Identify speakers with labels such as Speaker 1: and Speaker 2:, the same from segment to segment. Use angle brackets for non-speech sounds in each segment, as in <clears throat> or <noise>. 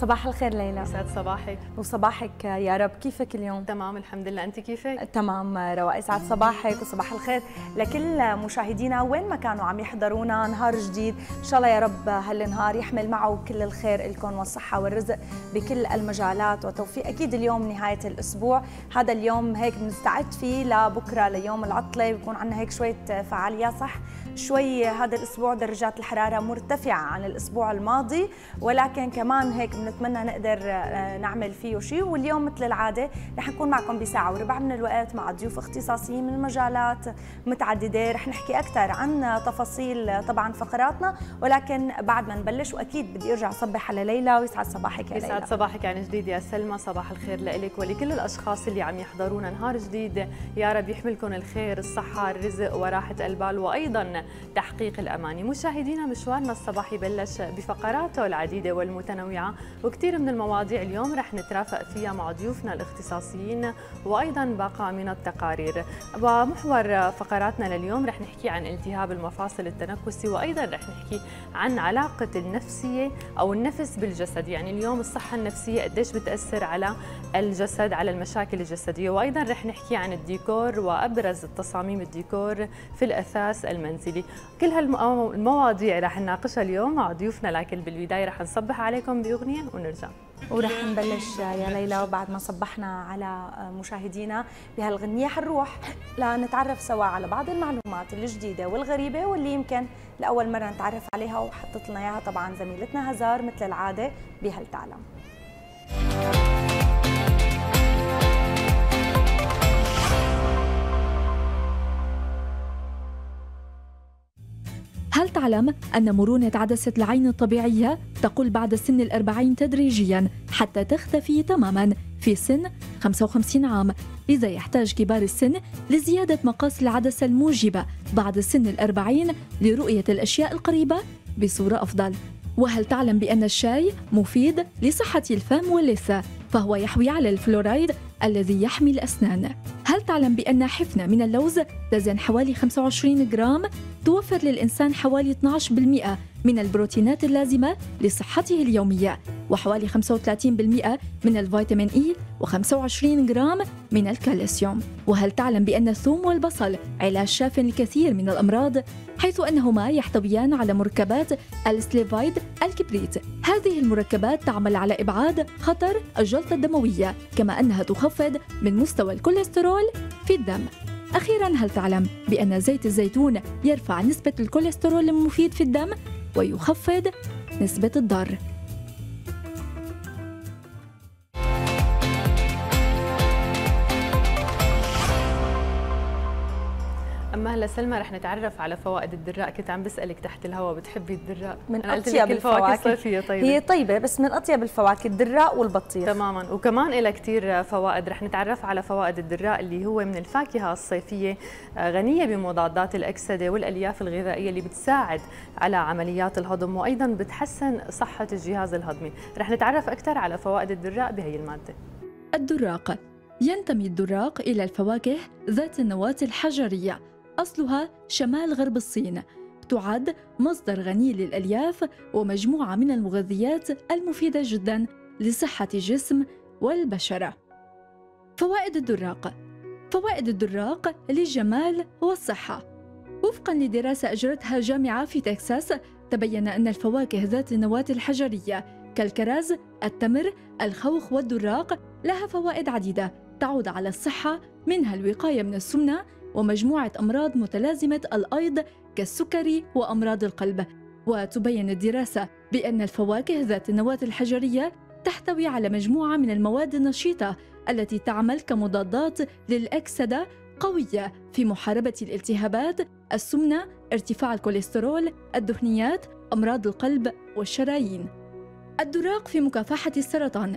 Speaker 1: صباح الخير ليلى.
Speaker 2: يسعد صباحك.
Speaker 1: وصباحك يا رب. كيفك اليوم؟
Speaker 2: تمام الحمد لله. انت كيفك؟
Speaker 1: تمام رواء يسعد صباحك وصباح الخير. لكل مشاهدينا وين ما كانوا عم يحضرونا نهار جديد. إن شاء الله يا رب هالنهار يحمل معه كل الخير لكم والصحة والرزق بكل المجالات. وتوفيق أكيد اليوم نهاية الأسبوع. هذا اليوم هيك بنستعد فيه لبكرة ليوم العطلة. بيكون عندنا هيك شوية فعاليات صح؟ شوي هذا الأسبوع درجات الحرارة مرتفعة عن الأسبوع الماضي. ولكن كمان هيك بنتمنى نقدر آه، نعمل فيه شيء واليوم مثل العادة رح نكون معكم بساعة وربع من الوقت مع ضيوف اختصاصيين من مجالات متعددة. رح نحكي أكثر عن تفاصيل طبعا فقراتنا ولكن بعد ما نبلش وأكيد بدي أرجع أصبح على ليلى ويسعد صباحك يا ليلى.
Speaker 2: يسعد صباحك عن جديد يا سلمى. صباح الخير لك ولكل الأشخاص اللي عم يحضرونا نهار جديد. يا رب يحملكم الخير الصحة الرزق وراحة البال وأيضا تحقيق الأماني. مشاهدينا مشوارنا الصباحي بلش بفقراته العديدة والمتنوعة وكثير من المواضيع اليوم رح نترافق فيها مع ضيوفنا الاختصاصيين وأيضا باقة من التقارير. ومحور فقراتنا لليوم رح نحكي عن التهاب المفاصل التنفسي وأيضا رح نحكي عن علاقة النفسية أو النفس بالجسد. يعني اليوم الصحة النفسية قديش بتأثر على الجسد على المشاكل الجسدية. وأيضا رح نحكي عن الديكور وأبرز التصاميم الديكور في الأثاث المنزلي. كل هالمواضيع رح نناقشها اليوم مع ضيوفنا لكن بالبداية رح نصبح عليكم بأغنية ونرجع.
Speaker 1: ورح نبلش يا ليلى وبعد ما صبحنا على مشاهدينا بهالغنية حنروح لنتعرف سوا على بعض المعلومات الجديدة والغريبة واللي يمكن لأول مرة نتعرف عليها وحطت لنا إياها. طبعا زميلتنا هزار مثل العادة بهل تعلم
Speaker 3: هل تعلم أن مرونة عدسة العين الطبيعية تقل بعد سن الأربعين تدريجيا حتى تختفي تماما في سن 55 عام لذا يحتاج كبار السن لزيادة مقاس العدسة الموجبة بعد سن الأربعين لرؤية الأشياء القريبة بصورة أفضل. وهل تعلم بأن الشاي مفيد لصحة الفم واللثة فهو يحوي على الفلورايد الذي يحمي الأسنان؟ هل تعلم بأن حفنة من اللوز تزن حوالي 25 جرام توفر للإنسان حوالي 12% من البروتينات اللازمة لصحته اليومية وحوالي 35% من الفيتامين E و25 جرام من الكالسيوم. وهل تعلم بأن الثوم والبصل علاج شاف لكثير من الأمراض حيث أنهما يحتويان على مركبات ال sulfide الكبريت؟ هذه المركبات تعمل على إبعاد خطر الجلطة الدموية كما أنها تخفض من مستوى الكوليسترول في الدم. أخيرا هل تعلم بأن زيت الزيتون يرفع نسبة الكوليسترول المفيد في الدم؟ ويخفض نسبة الضار
Speaker 2: أما هلا سلمى رح نتعرف على فوائد الدراق. كنت عم بسألك تحت الهواء بتحبي الدراق؟
Speaker 1: من أطيب الفواكه
Speaker 2: الصيفية طيبة.
Speaker 1: هي طيبة بس من أطيب الفواكه الدراق والبطيخ.
Speaker 2: تماما. وكمان لها كثير فوائد. رح نتعرف على فوائد الدراق اللي هو من الفاكهة الصيفية آه، غنية بمضادات الأكسدة والألياف الغذائية اللي بتساعد على عمليات الهضم وأيضا بتحسن صحة الجهاز الهضمي. رح نتعرف أكثر على فوائد الدراء بهي المادة.
Speaker 3: الدراق. ينتمي الدراق إلى الفواكه ذات النواة الحجرية أصلها شمال غرب الصين. تعد مصدر غني للألياف ومجموعة من المغذيات المفيدة جدا لصحة الجسم والبشرة. فوائد الدراق. فوائد الدراق للجمال والصحة. وفقا لدراسة أجرتها جامعة في تكساس تبين أن الفواكه ذات النواة الحجرية كالكرز، التمر، الخوخ والدراق لها فوائد عديدة تعود على الصحة منها الوقاية من السمنة ومجموعة أمراض متلازمة الأيض كالسكري وأمراض القلب. وتبين الدراسة بأن الفواكه ذات النواة الحجرية تحتوي على مجموعة من المواد النشيطة التي تعمل كمضادات للأكسدة قوية في محاربة الالتهابات، السمنة، ارتفاع الكوليسترول، الدهنيات، أمراض القلب والشرايين. الدراق في مكافحة السرطان.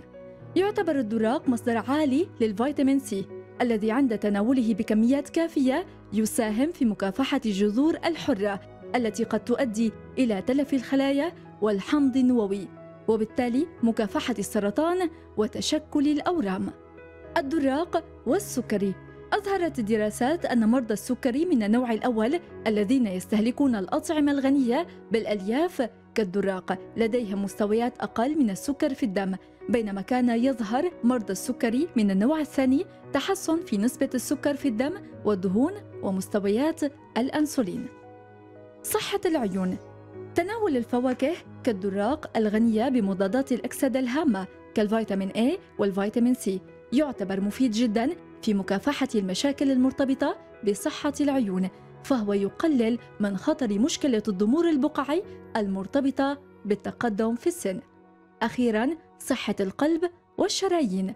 Speaker 3: يعتبر الدراق مصدر عالي للفيتامين C. الذي عند تناوله بكميات كافية يساهم في مكافحة الجذور الحرة التي قد تؤدي إلى تلف الخلايا والحمض النووي وبالتالي مكافحة السرطان وتشكل الأورام. الدراق والسكري أظهرت الدراسات أن مرضى السكري من النوع الأول الذين يستهلكون الأطعمة الغنية بالألياف كالدراق لديهم مستويات أقل من السكر في الدم بينما كان يظهر مرضى السكري من النوع الثاني تحسن في نسبة السكر في الدم والدهون ومستويات الأنسولين. صحة العيون. تناول الفواكه كالدراق الغنية بمضادات الأكسدة الهامة كالفيتامين A والفيتامين C. يعتبر مفيد جدا في مكافحة المشاكل المرتبطة بصحة العيون فهو يقلل من خطر مشكلة الضمور البقعي المرتبطة بالتقدم في السن. أخيراً صحة القلب والشرايين.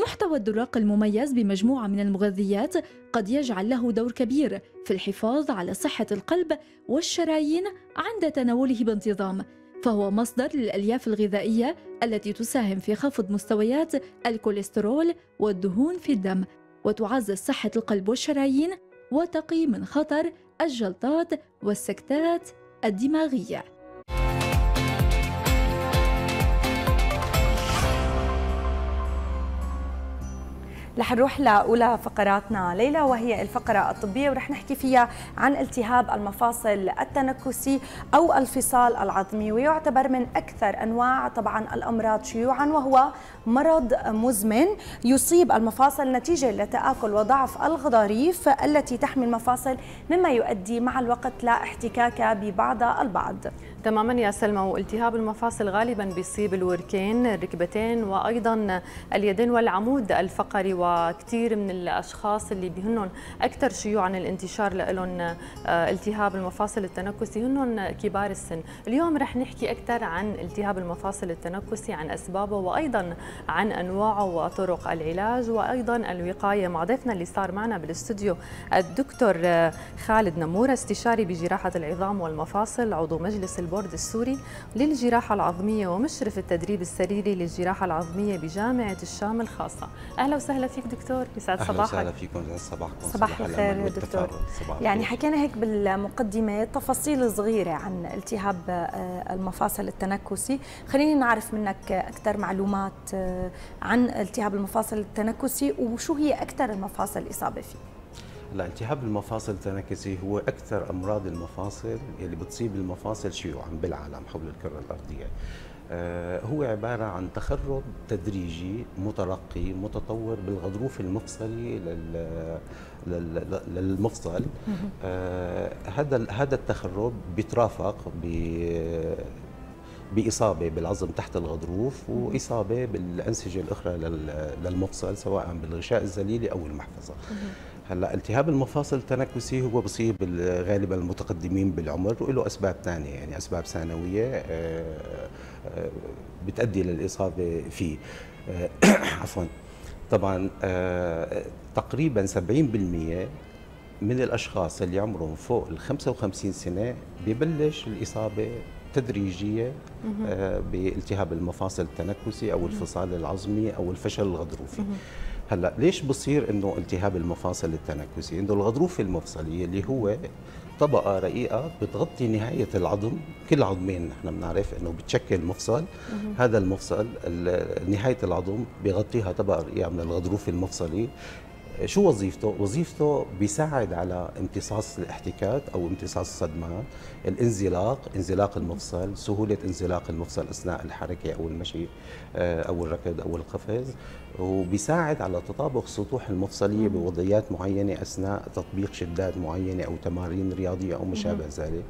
Speaker 3: محتوى الدراق المميز بمجموعة من المغذيات قد يجعل له دور كبير في الحفاظ على صحة القلب والشرايين عند تناوله بانتظام. فهو مصدر للألياف الغذائية التي تساهم في خفض مستويات الكوليسترول والدهون في الدم وتعزز صحة القلب والشرايين وتقي من خطر الجلطات والسكتات الدماغية
Speaker 1: رح نروح لأولى فقراتنا. ليلى وهي الفقرة الطبية ورح نحكي فيها عن التهاب المفاصل التنكسي أو الفصال العظمي ويعتبر من أكثر أنواع طبعا الأمراض شيوعا وهو مرض مزمن يصيب المفاصل نتيجة لتآكل وضعف الغضاريف التي تحمي المفاصل مما يؤدي مع الوقت لاحتكاكها ببعضها البعض.
Speaker 2: تماما يا سلمى والتهاب المفاصل غالبا بيصيب الوركين الركبتين وأيضا اليدين والعمود الفقري وكثير من الأشخاص اللي هنن أكثر شيوعا الانتشار لهم آه، التهاب المفاصل التنكسي هنن كبار السن. اليوم رح نحكي أكثر عن التهاب المفاصل التنكسي عن أسبابه وأيضا عن أنواعه وطرق العلاج وأيضا الوقاية مع ضيفنا اللي صار معنا بالاستوديو الدكتور آه، خالد نموره استشاري بجراحة العظام والمفاصل عضو مجلس البورد البورد السوري للجراحة العظمية ومشرف التدريب السريري للجراحة العظمية بجامعة الشام الخاصة. أهلا وسهلا فيك دكتور يسعد صباحك.
Speaker 4: أهلا وسهلا فيكم يسعد صباحكم.
Speaker 1: صباح الخير دكتور. صباح يعني حكينا هيك بالمقدمة تفاصيل صغيرة عن التهاب آه، المفاصل التنكسي. خليني نعرف منك أكثر معلومات آه، عن التهاب المفاصل التنكسي وشو هي أكثر المفاصل الإصابة فيه.
Speaker 4: التهاب المفاصل التنكسي هو أكثر أمراض المفاصل اللي بتصيب المفاصل شيوعا بالعالم حول الكرة الأرضية. آه هو عبارة عن تخرب تدريجي مترقي متطور بالغضروف المفصلي لل للمفصل. آه هذا هذا التخرب بيترافق بإصابة بالعظم تحت الغضروف وإصابة بالأنسجة الأخرى للمفصل سواء بالغشاء الزليلي أو المحفظة. هلا التهاب المفاصل التنكسي هو بصيب غالبا المتقدمين بالعمر وله أسباب ثانية يعني أسباب ثانوية آه، آه، بتؤدي للاصابه فيه. آه، <clears throat> عفوا. طبعا تقريبا 70% من الأشخاص اللي عمرهم فوق ال 55 سنة ببلش الإصابة تدريجية بالتهاب المفاصل التنكسي أو الفصال العظمي أو الفشل الغضروفي. هلا ليش بصير إنه التهاب المفاصل التنكسي إنه الغضروف المفصلي اللي هو طبقة رقيقة بتغطي نهاية العظم كل عظمين نحن بنعرف إنه بتشكل مفصل. هذا المفصل نهاية العظم بيغطيها طبقة رقيقة من الغضروف المفصلي. شو وظيفته؟ وظيفته بيساعد على امتصاص الاحتكاك أو امتصاص الصدمات، الانزلاق، انزلاق المفصل، سهولة انزلاق المفصل أثناء الحركة أو المشي آه، أو الركض أو القفز، وبيساعد على تطابق السطوح المفصلية بوضعيات معينة أثناء تطبيق شدات معينة أو تمارين رياضية أو ما شابه ذلك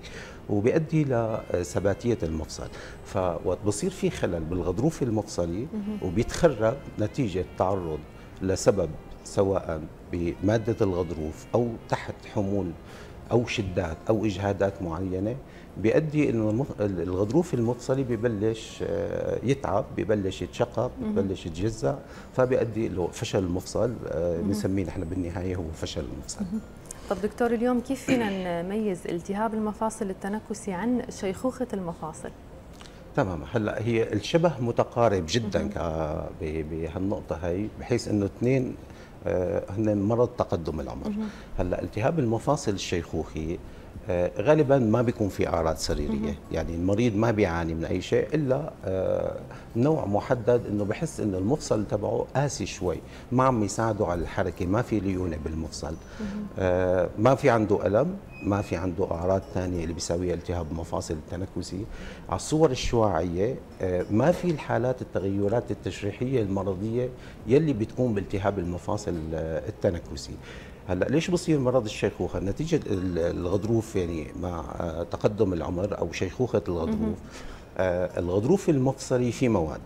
Speaker 4: وبيؤدي لثباتيه المفصل. فوقت بصير في خلل بالغضروف المفصلي وبيتخرب نتيجة تعرض لسبب سواء بمادة الغضروف أو تحت حمول أو شدات أو إجهادات معينة بيؤدي إنه الغضروف المفصلي ببلش آه، يتعب ببلش يتشقق ببلش يتجزأ فبيؤدي له فشل المفصل آه، بنسميه نحن بالنهاية هو فشل المفصل
Speaker 2: طب دكتور اليوم كيف فينا نميز التهاب المفاصل التنكسي عن شيخوخة المفاصل؟
Speaker 4: تمام. هلأ هي الشبه متقارب جدا بهالنقطه هي بحيث إنه اثنين آه، هن مرض تقدم العمر. هلأ التهاب المفاصل الشيخوخي غالبا ما بيكون في أعراض سريرية. يعني المريض ما بيعاني من أي شيء إلا آه، نوع محدد إنه بحس انه المفصل تبعه قاسي شوي. ما عم يساعده على الحركة ما في ليونة بالمفصل. آه، ما في عنده ألم ما في عنده أعراض ثانية اللي بيساويها التهاب المفاصل التنكسي. على الصور الشعاعية ما في الحالات التغيرات التشريحية المرضية يلي بتكون بالتهاب المفاصل التنكسي. هلأ ليش بصير مرض الشيخوخة؟ نتيجة الغضروف يعني مع تقدم العمر أو شيخوخة الغضروف. آه، الغضروف المفصلي فيه مواد.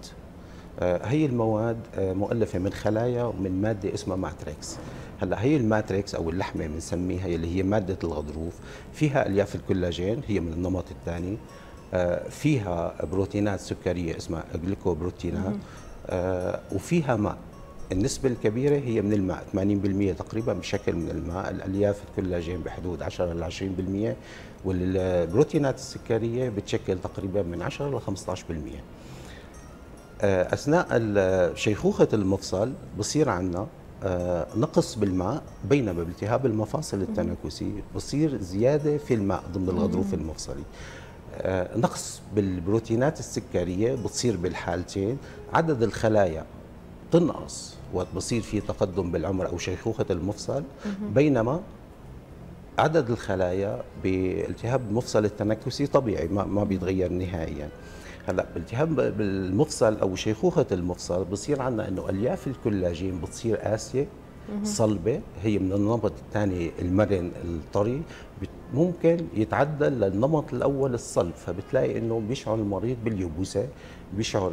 Speaker 4: آه، هي المواد آه، مؤلفة من خلايا من مادة اسمها matrix. هلأ هي ال matrix أو اللحمة بنسميها اللي هي مادة الغضروف. فيها ألياف الكولاجين هي من النمط الثاني. فيها بروتينات سكرية اسمها جليكوبروتينات وفيها ماء. النسبة الكبيرة هي من الماء 80% تقريبا بشكل من الماء الألياف الكولاجين بحدود 10 ل 20% والبروتينات السكرية بتشكل تقريبا من 10 ل 15% آه، أثناء شيخوخة المفصل بصير عندنا آه، نقص بالماء بينما بالتهاب المفاصل التنكسي بصير زيادة في الماء ضمن الغضروف المفصلي. آه، نقص بالبروتينات السكرية بتصير بالحالتين عدد الخلايا تنقص. وقت بصير في تقدم بالعمر أو شيخوخة المفصل بينما عدد الخلايا بالتهاب المفصل التنكسي طبيعي ما, ما بيتغير نهائيا. هلأ بالتهاب بالمفصل أو شيخوخة المفصل بصير عندنا إنه ألياف الكولاجين بتصير قاسية صلبة هي من النمط الثاني المرن الطري ممكن يتعدل للنمط الأول الصلب فبتلاقي إنه بيشعر المريض باليبوسه بيشعر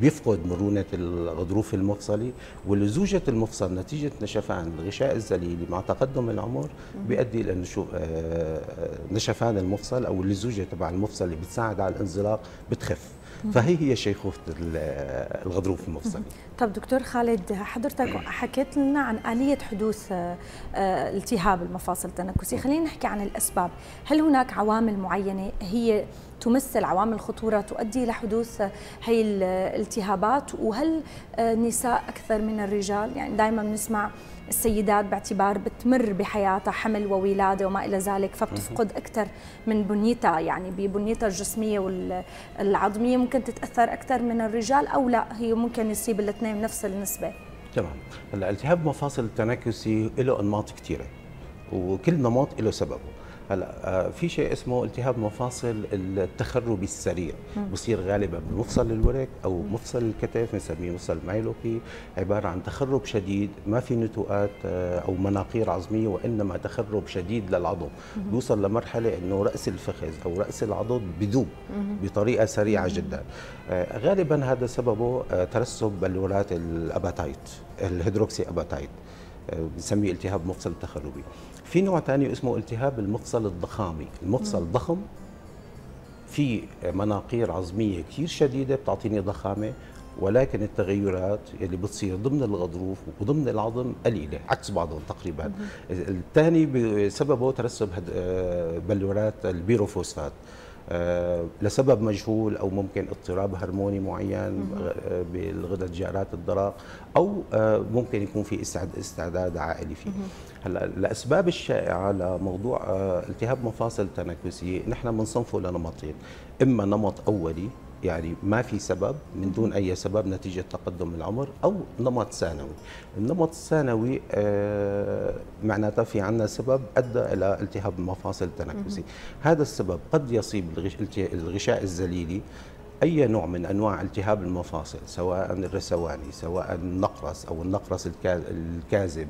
Speaker 4: بيفقد مرونة الغضروف المفصلي ولزوجة المفصل نتيجة نشفان الغشاء الزليلي مع تقدم العمر بيؤدي إلى آه، نشفان المفصل أو اللزوجة تبع المفصل اللي بتساعد على الانزلاق بتخف. فهي هي شيخوخة الغضروف المفصلي
Speaker 1: طب دكتور خالد حضرتك حكيت لنا عن آلية حدوث آه، آه، التهاب المفاصل التنكسي. خلينا نحكي عن الأسباب. هل هناك عوامل معينة هي تمثل عوامل خطورة تؤدي لحدوث هي الالتهابات وهل النساء أكثر من الرجال؟ يعني دائما بنسمع السيدات باعتبار بتمر بحياتها حمل وولادة وما إلى ذلك فبتفقد أكثر من بنيتها. يعني ببنيتها الجسمية والعظمية ممكن تتأثر أكثر من الرجال أو لا هي ممكن يصيب الاثنين بنفس النسبة.
Speaker 4: تمام. هلا التهاب مفاصل التنكسي له أنماط كثيرة وكل نمط له سببه. هلا آه، في شيء اسمه التهاب مفاصل التخربي السريع. بصير غالبا بمفصل الورك أو مفصل الكتف بنسميه مفصل مايلوكي. عبارة عن تخرب شديد ما في نتوءات آه، أو مناقير عظمية وإنما تخرب شديد للعضو. بيوصل لمرحلة إنه رأس الفخذ أو رأس العضد بذوب بطريقة سريعة جدا. آه، غالبا هذا سببه ترسب بلورات ال apatite ال hydroxyapatite بنسميه التهاب مفصل التخربي في نوع ثاني اسمه التهاب المفصل الضخامي. المفصل مم. ضخم في مناقير عظمية كثير شديدة بتعطيني ضخامة ولكن التغيرات اللي بتصير ضمن الغضروف وضمن العظم قليلة عكس بعضهم تقريبا. الثاني بسببه ترسب آه، بلورات البيروفوسفات. لسبب مجهول أو ممكن اضطراب هرموني معين آه، بالغدد جارات الدرق أو آه، ممكن يكون في استعداد عائلي فيه. هلأ الاسباب الشائعة لموضوع التهاب مفاصل تنكسي نحن بنصنفه لنمطين. إما نمط أولي يعني ما في سبب من دون أي سبب نتيجة تقدم العمر أو نمط ثانوي. النمط الثانوي آه معناتها في عندنا سبب أدى إلى التهاب المفاصل التنفسي هذا السبب قد يصيب الغشاء الزليلي أي نوع من أنواع التهاب المفاصل سواء الرسواني سواء النقرس أو النقرس الكاذب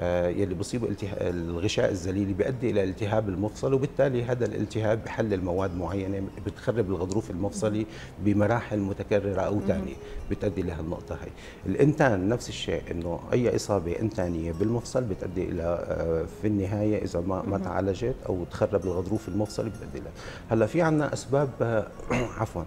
Speaker 4: يلي بصيبه الغشاء الزليلي بيؤدي إلى التهاب المفصل وبالتالي هذا الالتهاب بحلل مواد معينة بتخرب الغضروف المفصلي بمراحل متكررة أو ثانية بتؤدي لهالنقطه هي الإنتان نفس الشيء إنه أي إصابة إنتانية بالمفصل بتؤدي إلى آه، في النهاية إذا ما ما تعالجت أو تخرب الغضروف المفصلي بتؤدي لها. هلأ في عندنا أسباب آه، <clears throat> عفوا آه،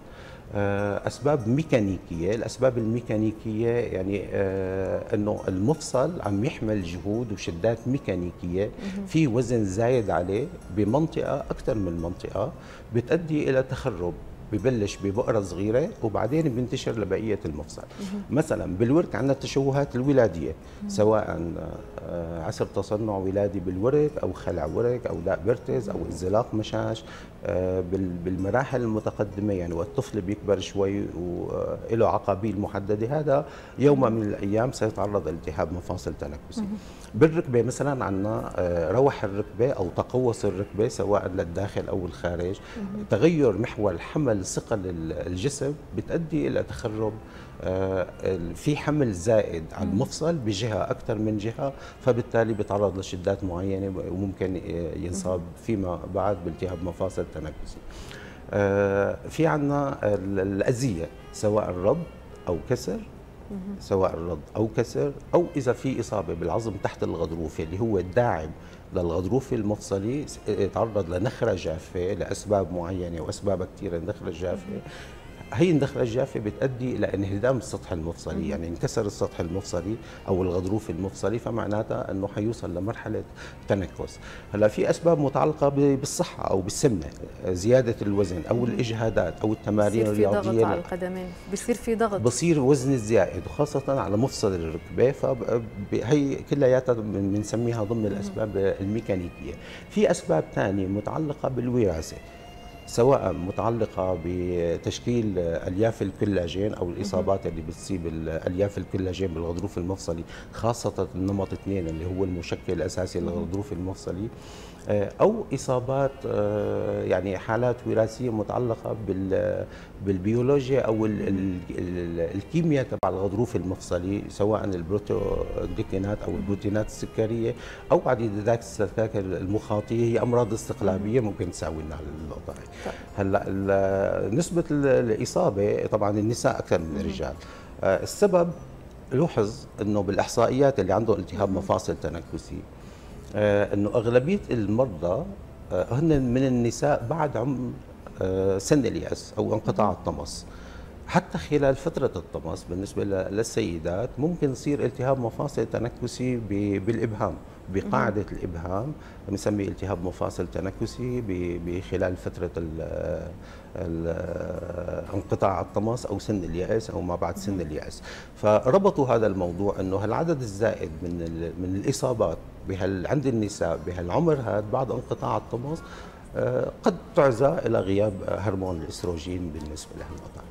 Speaker 4: أسباب ميكانيكية. الأسباب الميكانيكية يعني آه، إنه المفصل عم يحمل جهود وشدات ميكانيكية. في وزن زايد عليه بمنطقة أكثر من منطقة بتؤدي إلى تخرب. ببلش ببؤرة صغيرة وبعدين بينتشر لبقية المفصل. مثلا بالورك عندنا التشوهات الولادية سواء آه، عسر تصنع ولادي بالورك أو خلع ورك أو داء بيرتس أو انزلاق مشاش آه، بالمراحل المتقدمة. يعني والطفل بيكبر شوي وله عقابيل محددة هذا يوم من الأيام سيتعرض لالتهاب مفاصل تنكسي. بالركبة مثلا عندنا آه، روح الركبة أو تقوس الركبة سواء للداخل أو الخارج. تغير محور حمل ثقل الجسم بتؤدي إلى تخرب آه، في حمل زائد على المفصل بجهة أكثر من جهة فبالتالي بيتعرض لشدات معينة وممكن ينصاب فيما بعد بالتهاب مفاصل تنفسي آه، في عندنا الأذية سواء رب أو كسر سواء الرض أو كسر أو إذا في إصابة بالعظم تحت الغضروف اللي هو الداعم للغضروف المفصلي يتعرض لنخرة جافة لأسباب معينة وأسباب كثيره النخره الجافه هي النخله الجافة بتؤدي إلى انهدام السطح المفصلي يعني انكسر السطح المفصلي أو الغضروف المفصلي فمعناتها إنه حيوصل لمرحلة تنكس. هلأ في أسباب متعلقة بالصحة أو بالسمنة زيادة الوزن أو الإجهادات أو التمارين الرياضيه
Speaker 2: بصير في ضغط على القدمين بصير في ضغط.
Speaker 4: بصير وزن الزائد وخاصة على مفصل الركبة فهي كلياتها بنسميها ضمن الأسباب الميكانيكية. في أسباب ثانية متعلقة بالوراثة. سواء متعلقة بتشكيل ألياف الكولاجين أو الإصابات اللي بتصيب الألياف الكولاجين بالغضروف المفصلي خاصة النمط اثنين اللي هو المشكل الأساسي للغضروف المفصلي. أو إصابات آه، يعني حالات وراثية متعلقة بالبيولوجيا أو الكيمياء تبع الغضروف المفصلي سواء البروتوجليكينات أو البروتينات السكرية أو عديد السكاكر المخاطية هي أمراض استقلابية ممكن تساوي لنا طيب. هلأ نسبة الإصابة طبعا النساء أكثر من الرجال آه، السبب لوحظ إنه بالإحصائيات اللي عنده التهاب مفاصل تنكسي آه، إنه أغلبية المرضى آه، هن من النساء بعد عمر آه، سن اليأس أو انقطاع الطمس. حتى خلال فترة الطمس بالنسبة للسيدات ممكن يصير التهاب مفاصل تنكسي بالإبهام بقاعدة الإبهام بنسميه التهاب مفاصل تنكسي بخلال فترة انقطاع الطمس أو سن اليأس أو ما بعد سن اليأس. فربطوا هذا الموضوع أنه هالعدد الزائد من من الإصابات بهال عند النساء بهالعمر هذا بعد انقطاع الطمس آه، قد تعزى إلى غياب هرمون الإستروجين بالنسبة لهالوضع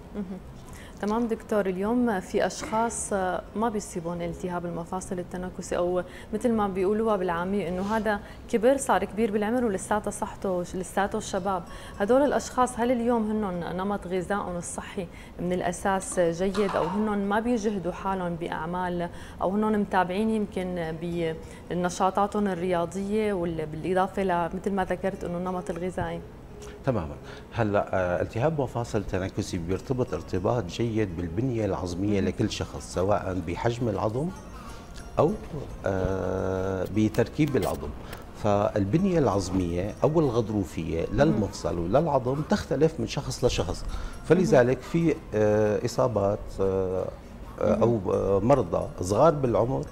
Speaker 2: تمام دكتور اليوم في أشخاص ما بيصيبون التهاب المفاصل التنكسي أو مثل ما بيقولوها بالعامية إنه هذا كبر صار كبير بالعمر ولساته صحته لساته الشباب. هدول الأشخاص هل اليوم هن نمط غذائهم الصحي من الأساس جيد أو هن ما بيجهدوا حالهم بأعمال أو هن متابعين يمكن بنشاطاتهم الرياضية بالإضافة لمثل ما ذكرت إنه النمط الغذائي؟
Speaker 4: تماما. هلأ آه، التهاب مفاصل التنكسي بيرتبط ارتباط جيد بالبنية العظمية لكل شخص سواء بحجم العظم أو آه، بتركيب العظم. فالبنية العظمية أو الغضروفية للمفصل وللعظم تختلف من شخص لشخص. فلذلك في آه، إصابات أو مرضى صغار بالعمر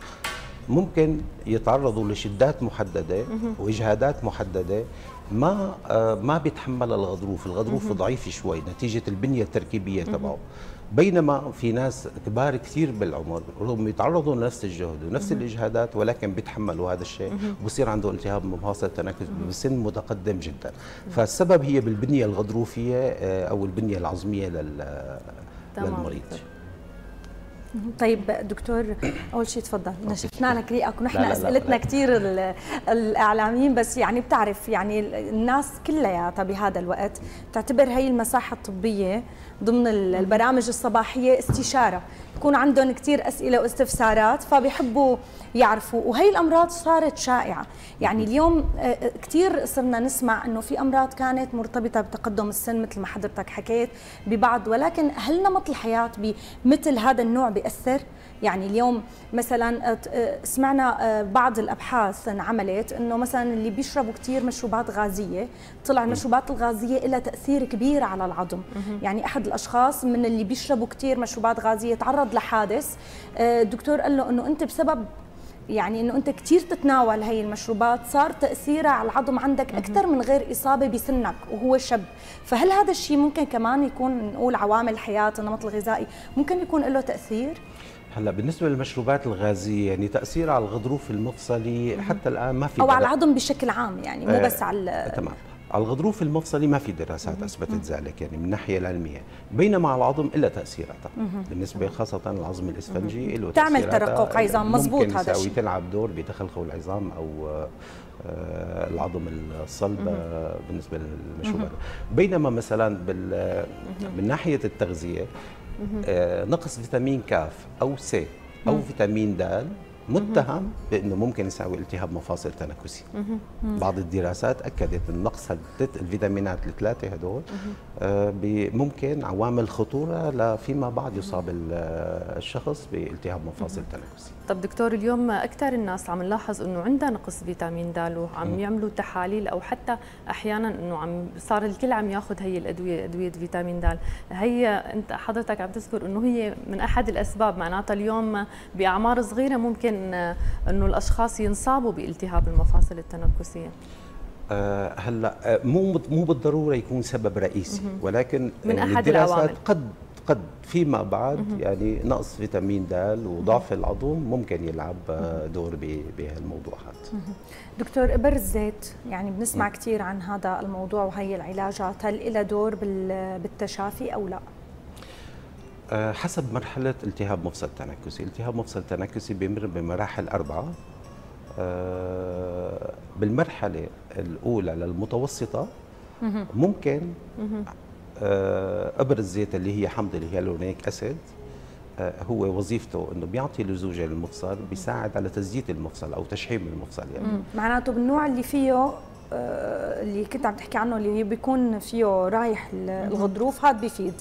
Speaker 4: ممكن يتعرضوا لشدات محددة وإجهادات محددة ما آه، ما بيتحمل الغضروف، الغضروف ضعيف شوي نتيجة البنية التركيبية تبعه. بينما في ناس كبار كثير بالعمر رغم يتعرضوا لنفس الجهد ونفس الإجهادات ولكن بيتحملوا هذا الشيء. وبصير عنده التهاب مفاصل تنكس بسن متقدم جدا. فالسبب هي بالبنية الغضروفية آه، أو البنية العظمية للمريض.
Speaker 1: طيب دكتور أول شيء تفضل شفنا لك ريقك ونحن أسئلتنا كثير الإعلاميين بس يعني بتعرف يعني الناس كلياتها بهذا الوقت تعتبر هي المساحة الطبية ضمن البرامج الصباحية استشارة. بكون عندهم كثير أسئلة واستفسارات فبيحبوا يعرفوا وهي الأمراض صارت شائعة. يعني اليوم آه، آه، كثير صرنا نسمع إنه في أمراض كانت مرتبطة بتقدم السن مثل ما حضرتك حكيت ببعض ولكن هل نمط الحياة بمثل هذا النوع بيأثر؟ يعني اليوم مثلا آه، آه، سمعنا آه، بعض الأبحاث انعملت إنه مثلا اللي بيشربوا كثير مشروبات غازية طلع المشروبات الغازية لها تأثير كبير على العظم. يعني أحد الأشخاص من اللي بيشربوا كثير مشروبات غازية تعرض لحادث. الدكتور قال له إنه أنت بسبب يعني إنه أنت كثير تتناول هي المشروبات صار تاثيرها على العظم عندك أكثر من غير إصابة بسنك وهو شب. فهل هذا الشيء ممكن كمان يكون نقول عوامل الحياة النمط الغذائي ممكن يكون له تأثير؟
Speaker 4: هلا بالنسبة للمشروبات الغازية يعني تاثيرها على الغضروف المفصلي حتى الآن ما في
Speaker 1: أو على العظم بشكل عام يعني مو بس على
Speaker 4: تمام. على الغضروف المفصلي ما في دراسات أثبتت ذلك يعني من الناحيه العلميه بينما على العظم إلا تاثيراتها بالنسبة خاصة العظم الإسفنجي له
Speaker 1: تعمل ترقق عظام مزبوط هذا الشيء.
Speaker 4: تلعب دور بتخلخل العظام أو آه، العظم الصلب آه، بالنسبة للمشروبات. بينما مثلا من ناحية التغذية آه، نقص فيتامين كاف أو سي أو فيتامين د متهم بأنه ممكن يساوي التهاب مفاصل تنكسي بعض الدراسات أكدت إن نقص الفيتامينات الثلاثة هدول آه، ممكن عوامل خطورة لفيما بعد يصاب الشخص بالتهاب مفاصل تنكسي
Speaker 2: طب دكتور اليوم أكثر الناس عم نلاحظ إنه عندها نقص فيتامين د وعم يعملوا تحاليل أو حتى أحيانا إنه عم صار الكل عم ياخذ هي الأدوية أدوية فيتامين د هي أنت حضرتك عم تذكر إنه هي من أحد الأسباب معناتها اليوم بأعمار صغيرة ممكن إنه الأشخاص ينصابوا بالتهاب المفاصل التنفسيه
Speaker 4: أه هلأ آه، مو مو بالضرورة يكون سبب رئيسي ولكن
Speaker 2: من أحد العوامل.
Speaker 4: قد قد فيما بعد يعني نقص فيتامين د وضعف العظم ممكن يلعب دور بهالموضوع هذا
Speaker 1: دكتور إبر الزيت يعني بنسمع كثير عن هذا الموضوع وهي العلاجات هل لها دور بالتشافي أو لا؟
Speaker 4: حسب مرحلة التهاب مفصل تنكسي التهاب مفصل تنكسي بيمر بمراحل أربعة. أه، بالمرحلة الأولى للمتوسطة ممكن آه، ابر الزيت اللي هي حمض الهيالورونيك أسيد آه، هو وظيفته إنه بيعطي لزوجة للمفصل بيساعد على تزييت المفصل أو تشحيم المفصل يعني.
Speaker 1: معناته بالنوع اللي فيه آه، اللي كنت عم تحكي عنه اللي بيكون فيه رايح الغضروف هذا بيفيد.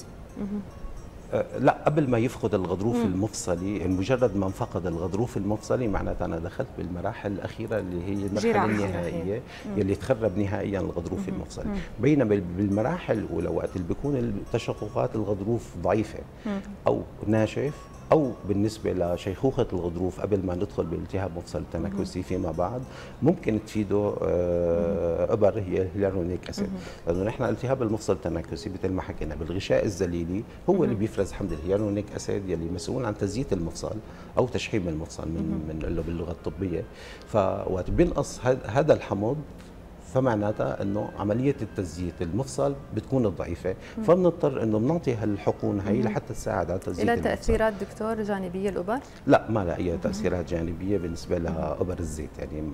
Speaker 4: لا قبل ما يفقد الغضروف مم. المفصلي مجرد ما فقد الغضروف المفصلي معناتها أنا دخلت بالمراحل الأخيرة اللي هي المرحلة النهائية يلي تخرب نهائيا الغضروف مم. المفصلي مم. بينما بالمراحل الاولى وقت اللي بيكون تشققات الغضروف ضعيفة مم. أو ناشف أو بالنسبة لشيخوخة الغضروف قبل ما ندخل بالتهاب مفصل التنكسي فيما بعد ممكن تفيده آه، أبر هي ال hyaluronic acid. لأنه نحن التهاب المفصل التنكسي مثل ما حكينا بالغشاء الزليلي هو اللي بيفرز حمض ال hyaluronic acid يلي مسؤول عن تزييت المفصل أو تشحيم المفصل من من باللغة الطبية. فوقت بينقص هذا الحمض فمعناتها إنه عملية التزييت المفصل بتكون ضعيفه فبنضطر إنه بنعطي هالحقون هي لحتى تساعد على تزييت
Speaker 2: لها تأثيرات دكتور جانبية الأبر؟
Speaker 4: لا ما لها أي تأثيرات جانبية بالنسبة لها أبر الزيت يعني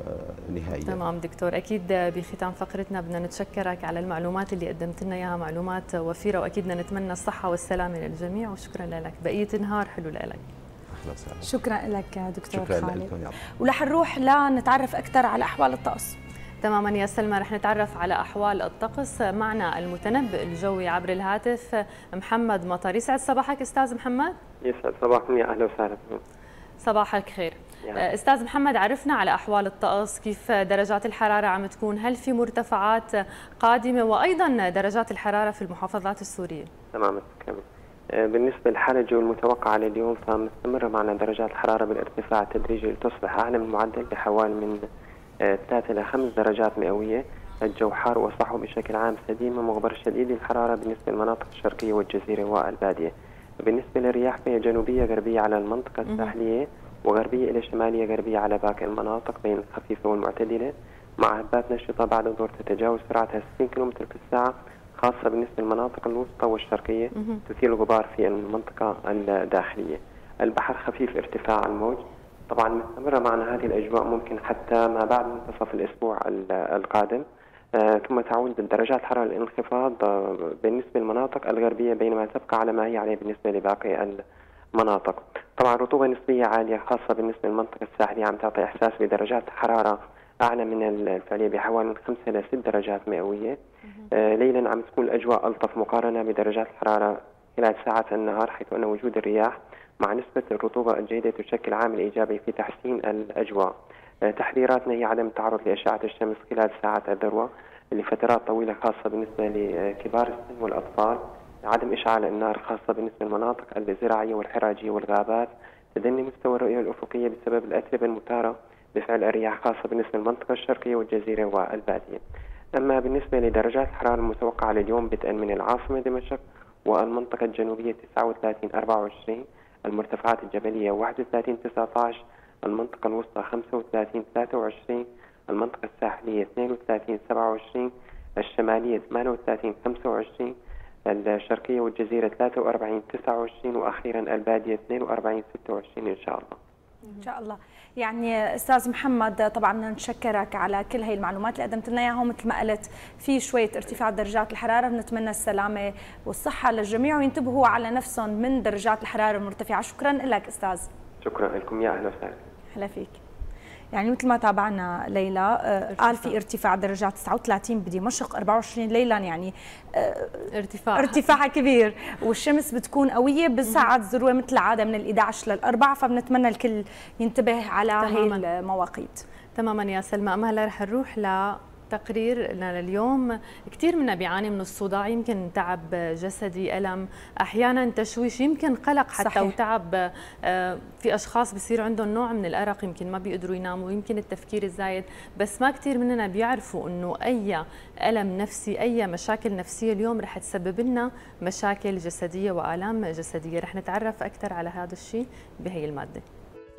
Speaker 4: نهائيا.
Speaker 2: تمام دكتور أكيد بختام فقرتنا بدنا نتشكرك على المعلومات اللي قدمت لنا إياها معلومات وفيرة وأكيد بدنا نتمنى الصحة والسلامة للجميع وشكرا لك. بقية النهار حلو لك.
Speaker 1: شكرا لك دكتور شكرا خالد. ورح نروح لنتعرف أكثر على أحوال الطقس.
Speaker 2: تماما يا سلمى رح نتعرف على أحوال الطقس معنا المتنبئ الجوي عبر الهاتف محمد مطر. يسعد صباحك أستاذ محمد؟
Speaker 5: يسعد صباحكم يا أهلا وسهلا
Speaker 2: صباحك خير. يعني. أستاذ محمد عرفنا على أحوال الطقس كيف درجات الحرارة عم تكون هل في مرتفعات قادمة وأيضا درجات الحرارة في المحافظات السورية؟
Speaker 5: تماما آه، بالنسبة للحالة الجو المتوقعة لليوم فمستمرة معنا درجات الحرارة بالارتفاع التدريجي لتصبح أعلى من المعدل بحوالي من ثلاث إلى خمس درجات مئوية. الجو حار وصحو بشكل عام سديم ومغبر شديد الحرارة بالنسبة للمناطق الشرقية والجزيرة والبادية. بالنسبة للرياح فهي جنوبية غربية على المنطقة الساحلية وغربية إلى شمالية غربية على باقي المناطق بين الخفيفة والمعتدلة. مع هبات نشطة بعد الظهر تتجاوز سرعتها 60 كم في الساعة خاصة بالنسبة للمناطق الوسطى والشرقية تثير الغبار في المنطقة الداخلية. البحر خفيف ارتفاع الموج طبعا مستمرة معنا هذه الأجواء ممكن حتى ما بعد منتصف الأسبوع القادم. آه ثم تعود درجات الحرارة الانخفاض آه بالنسبة للمناطق الغربية بينما تبقى على ما هي عليه بالنسبة لباقي المناطق. طبعا رطوبة نسبية عالية خاصة بالنسبة للمنطقة الساحلية عم تعطي إحساس بدرجات حرارة أعلى من الفعلية بحوالي من 5 إلى 6 درجات مئوية. آه ليلا عم تكون الأجواء ألطف مقارنة بدرجات الحرارة خلال ساعات النهار حيث أن وجود الرياح مع نسبة الرطوبة الجيدة تشكل عامل إيجابي في تحسين الأجواء. آه، تحذيراتنا هي عدم التعرض لأشعة الشمس خلال ساعات الذروة لفترات طويلة خاصة بالنسبة لكبار السن والأطفال. عدم إشعال النار خاصة بالنسبة للمناطق الزراعية والحراجية والغابات. تدني مستوى الرؤية الأفقية بسبب الأتربة المثارة بفعل الرياح خاصة بالنسبة للمنطقة الشرقية والجزيرة والبادية. أما بالنسبة لدرجات الحرارة المتوقعة لليوم بدءا من العاصمة دمشق والمنطقة الجنوبية 39 24 المرتفعات الجبلية 31 19 المنطقة الوسطى 35 23 المنطقة الساحلية 32 27 الشمالية 38 25 الشرقية والجزيرة 43 29 وأخيرا البادية 42 26 إن شاء الله.
Speaker 1: إن شاء الله. يعني أستاذ محمد طبعا نشكرك على كل هي المعلومات اللي قدمت لنا اياها مثل ما قلت في شوية ارتفاع درجات الحرارة بنتمنى السلامة والصحة للجميع وينتبهوا على نفسهم من درجات الحرارة المرتفعة. شكرا لك أستاذ.
Speaker 5: شكرا لكم. يا أهلا وسهلا.
Speaker 1: هلا فيك. يعني مثل ما تابعنا ليلى آه، قال في ارتفاع درجات 39 بدمشق 24 ليلا يعني
Speaker 2: آه، ارتفاع.
Speaker 1: ارتفاع كبير. والشمس بتكون قوية بساعات ذروة مثل العادة من ال 11 لل 4 فبنتمنى الكل ينتبه على هي المواقيت.
Speaker 2: تماما يا سلمى. أما هلا رح نروح ل تقريرنا لليوم. كثير منا بيعاني من الصداع يمكن تعب جسدي ألم أحيانا تشويش يمكن قلق حتى صحيح. وتعب. آه، في أشخاص بصير عندهم نوع من الأرق يمكن ما بيقدروا يناموا يمكن التفكير الزايد. بس ما كثير مننا بيعرفوا أنه أي ألم نفسي أي مشاكل نفسية اليوم رح تسبب لنا مشاكل جسدية وآلام جسدية. رح نتعرف أكثر على هذا الشيء بهي المادة.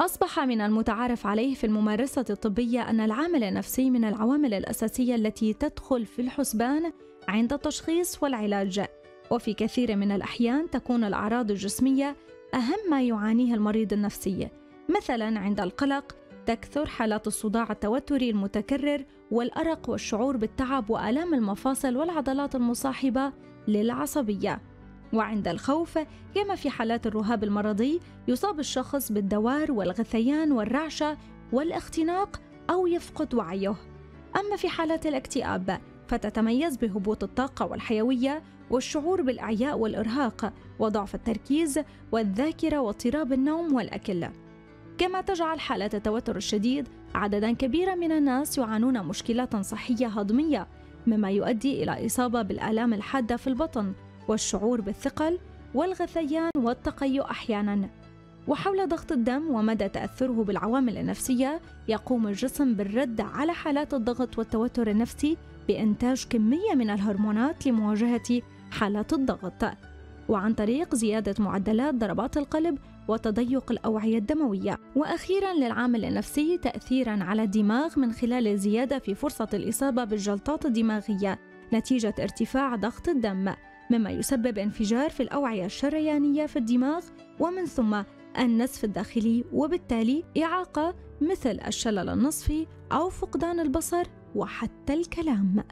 Speaker 6: أصبح من المتعارف عليه في الممارسة الطبية أن العامل النفسي من العوامل الأساسية التي تدخل في الحسبان عند التشخيص والعلاج، وفي كثير من الأحيان تكون الأعراض الجسمية أهم ما يعانيه المريض النفسي، مثلاً عند القلق تكثر حالات الصداع التوتري المتكرر والأرق والشعور بالتعب وآلام المفاصل والعضلات المصاحبة للعصبية. وعند الخوف كما في حالات الرهاب المرضي يصاب الشخص بالدوار والغثيان والرعشة والاختناق أو يفقد وعيه. أما في حالات الاكتئاب فتتميز بهبوط الطاقة والحيوية والشعور بالإعياء والإرهاق وضعف التركيز والذاكرة واضطراب النوم والأكل. كما تجعل حالة التوتر الشديد عددا كبيرا من الناس يعانون مشكلات صحية هضمية مما يؤدي إلى إصابة بالآلام الحادة في البطن. والشعور بالثقل والغثيان والتقيؤ أحيانا. وحول ضغط الدم ومدى تأثره بالعوامل النفسية يقوم الجسم بالرد على حالات الضغط والتوتر النفسي بإنتاج كمية من الهرمونات لمواجهة حالات الضغط. وعن طريق زيادة معدلات ضربات القلب وتضيق الأوعية الدموية. وأخيرا للعامل النفسي تاثيرا على الدماغ من خلال الزيادة في فرصة الإصابة بالجلطات الدماغية نتيجة ارتفاع ضغط الدم. مما يسبب انفجار في الأوعية الشريانية في الدماغ ومن ثم النسف الداخلي وبالتالي إعاقة مثل الشلل النصفي أو فقدان البصر وحتى الكلام.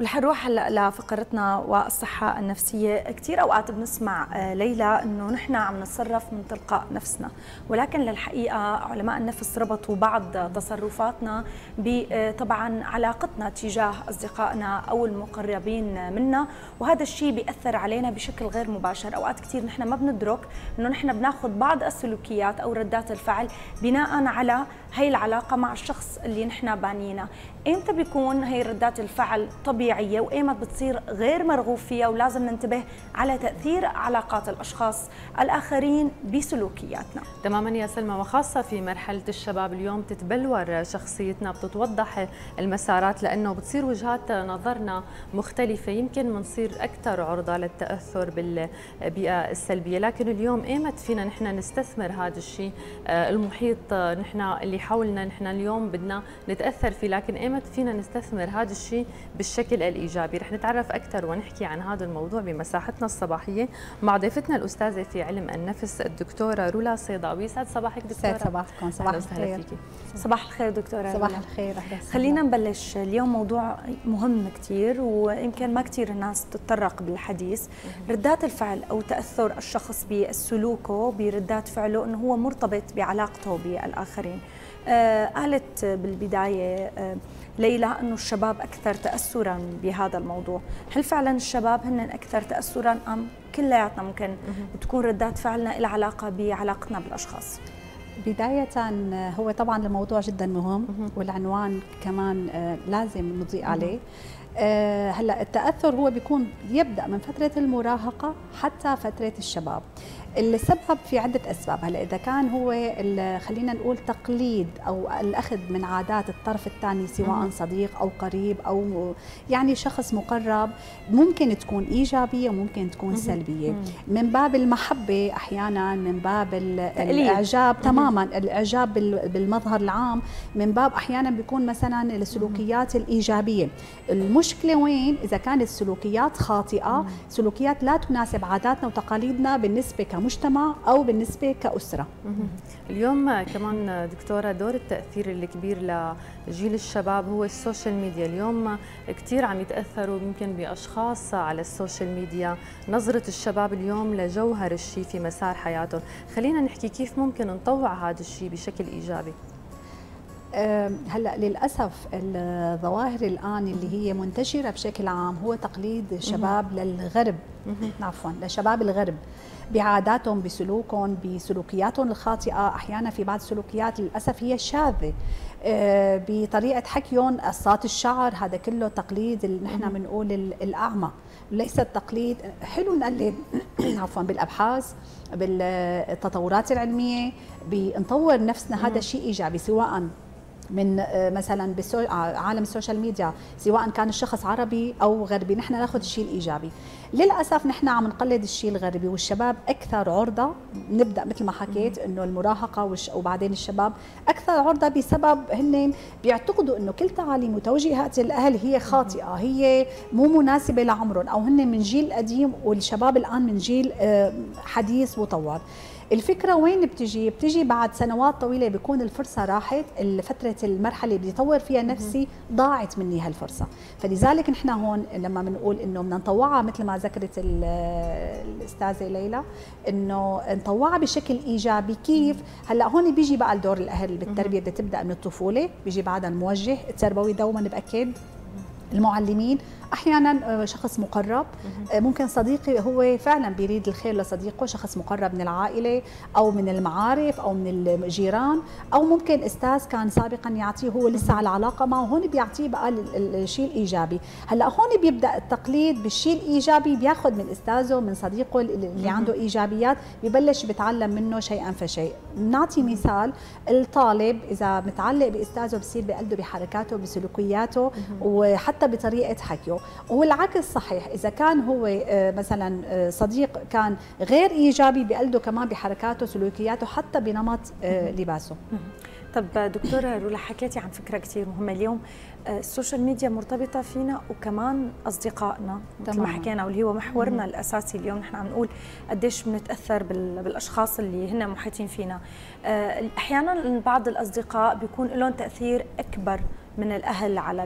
Speaker 1: رح نروح هلأ لفقرتنا والصحة النفسية، كثير أوقات بنسمع آه، ليلى إنه نحن عم نتصرف من تلقاء نفسنا، ولكن للحقيقة علماء النفس ربطوا بعض تصرفاتنا بطبعا علاقتنا تجاه أصدقائنا أو المقربين منا، وهذا الشيء بيأثر علينا بشكل غير مباشر، أوقات كثير نحن ما بندرك إنه نحن بناخذ بعض السلوكيات أو ردات الفعل بناء على هي العلاقة مع الشخص اللي نحن بانينا، إمتى بيكون هي ردات الفعل طبيعية وايمت بتصير غير مرغوب فيها ولازم ننتبه على تأثير علاقات الأشخاص الآخرين بسلوكياتنا؟
Speaker 2: تماما يا سلمى وخاصة في مرحلة الشباب اليوم تتبلور شخصيتنا بتتوضح المسارات لأنه بتصير وجهات نظرنا مختلفة. يمكن بنصير أكثر عرضة للتأثر بالبيئة السلبية لكن اليوم ايمت فينا نحن نستثمر هذا الشيء؟ آه، المحيط آه، نحن اللي حولنا. نحن اليوم بدنا نتأثر فيه لكن إيمت فينا نستثمر هذا الشيء بالشكل الإيجابي. رح نتعرف أكثر ونحكي عن هذا الموضوع بمساحتنا الصباحية مع ضيفتنا الأستاذة في علم النفس الدكتورة رولا صيداوي. سعد صباحك دكتورة.
Speaker 7: سعد صباحكم. صباح الخير. فيكي.
Speaker 1: صباح الخير دكتورة
Speaker 7: صباح الخير.
Speaker 1: خلينا نبلش. اليوم موضوع مهم كثير ويمكن ما كثير الناس تتطرق بالحديث. ردات الفعل أو تأثر الشخص بسلوكه بردات فعله أنه هو مرتبط بعلاقته بالآخرين. آه قالت بالبداية آه ليلى أنه الشباب أكثر تأثرا بهذا الموضوع. هل فعلا الشباب هن أكثر تأثرا أم كلياتنا ممكن تكون ردات فعلنا لها علاقة بعلاقتنا بالأشخاص؟
Speaker 7: بداية هو طبعا الموضوع جدا مهم والعنوان كمان آه، لازم نضيء عليه. آه، هلأ التأثر هو بيكون يبدأ من فترة المراهقة حتى فترة الشباب. السبب في عدة أسباب. هلا إذا كان هو خلينا نقول تقليد أو الأخذ من عادات الطرف الثاني سواء صديق أو قريب أو يعني شخص مقرب ممكن تكون إيجابية وممكن تكون سلبية. من باب المحبة أحيانا من باب الإعجاب تماما الإعجاب بالمظهر العام. من باب أحيانا بيكون مثلا السلوكيات الإيجابية. المشكلة وين؟ إذا كانت السلوكيات خاطئة سلوكيات لا تناسب عاداتنا وتقاليدنا بالنسبة كمجتمع أو بالنسبة كأسرة.
Speaker 2: اليوم كمان دكتورة دور التأثير الكبير لجيل الشباب هو ال social media. اليوم كثير عم يتأثروا يمكن بأشخاص على السوشيال ميديا. نظرة الشباب اليوم لجوهر الشيء في مسار حياتهم. خلينا نحكي كيف ممكن نطوع هذا الشيء بشكل إيجابي.
Speaker 7: هلأ للأسف الظواهر الآن اللي هي منتشرة بشكل عام هو تقليد الشباب للغرب. عفوا لشباب الغرب. بعاداتهم بسلوكهم بسلوكياتهم الخاطئة. أحيانا في بعض السلوكيات للأسف هي شاذة آه، بطريقة حكيهم قصات الشعر. هذا كله تقليد اللي نحن بنقول الاعمى ليس التقليد. حلو نقلد <clears throat> عفوا بالأبحاث بالتطورات العلمية بنطور نفسنا. هذا شيء إيجابي سواء من آه، مثلا عالم السوشيال ميديا سواء كان الشخص عربي أو غربي نحن ناخذ الشيء الإيجابي. للأسف نحن عم نقلد الشيء الغربي والشباب أكثر عرضة نبدأ مثل ما حكيت إنه المراهقة وبعدين الشباب أكثر عرضة بسبب هن بيعتقدوا إنه كل تعاليم وتوجيهات الأهل هي خاطئة هي مو مناسبة لعمرهم أو هن من جيل قديم والشباب الآن من جيل آه، حديث مطور الفكرة وين بتجي؟ بتجي بعد سنوات طويلة بيكون الفرصة راحت فتره المرحلة اللي بدي اطور فيها نفسي ضاعت مني هالفرصة. فلذلك نحن هون لما بنقول إنه بدنا نطوعها مثل ما ذكرت الأستاذة ليلى إنه نطوعها بشكل إيجابي. كيف؟ هلأ هون بيجي بقى دور الأهل بالتربية بدها تبدا من الطفولة بيجي بعدها الموجه التربوي دوما بأكد. المعلمين أحيانا آه، شخص مقرب آه، ممكن صديقي هو فعلا بيريد الخير لصديقه شخص مقرب من العائلة أو من المعارف أو من الجيران أو ممكن أستاذ كان سابقا يعطيه هو لسه على علاقة معه هون بيعطيه بقى الشيء الإيجابي. هلأ هون بيبدأ التقليد بالشيء الإيجابي بياخذ من أستاذه من صديقه اللي عنده إيجابيات ببلش بيتعلم منه شيئا فشيئا. نعطي مثال الطالب إذا متعلق بأستاذه بصير بقلده بحركاته بسلوكياته وحتى بطريقة حكيه. والعكس صحيح. إذا كان هو آه، مثلا آه، صديق كان غير إيجابي بقلده كمان بحركاته سلوكياته حتى بنمط آه، لباسه.
Speaker 1: طب دكتورة رولا حكيتي عن فكرة كثير مهمة اليوم. ال social media مرتبطة فينا وكمان أصدقائنا مثل ما حكينا واللي هو محورنا الأساسي اليوم. نحن عم نقول قديش بنتأثر بالأشخاص اللي هن محيطين فينا. أحيانا بعض الأصدقاء بيكون لهم تأثير أكبر من الأهل على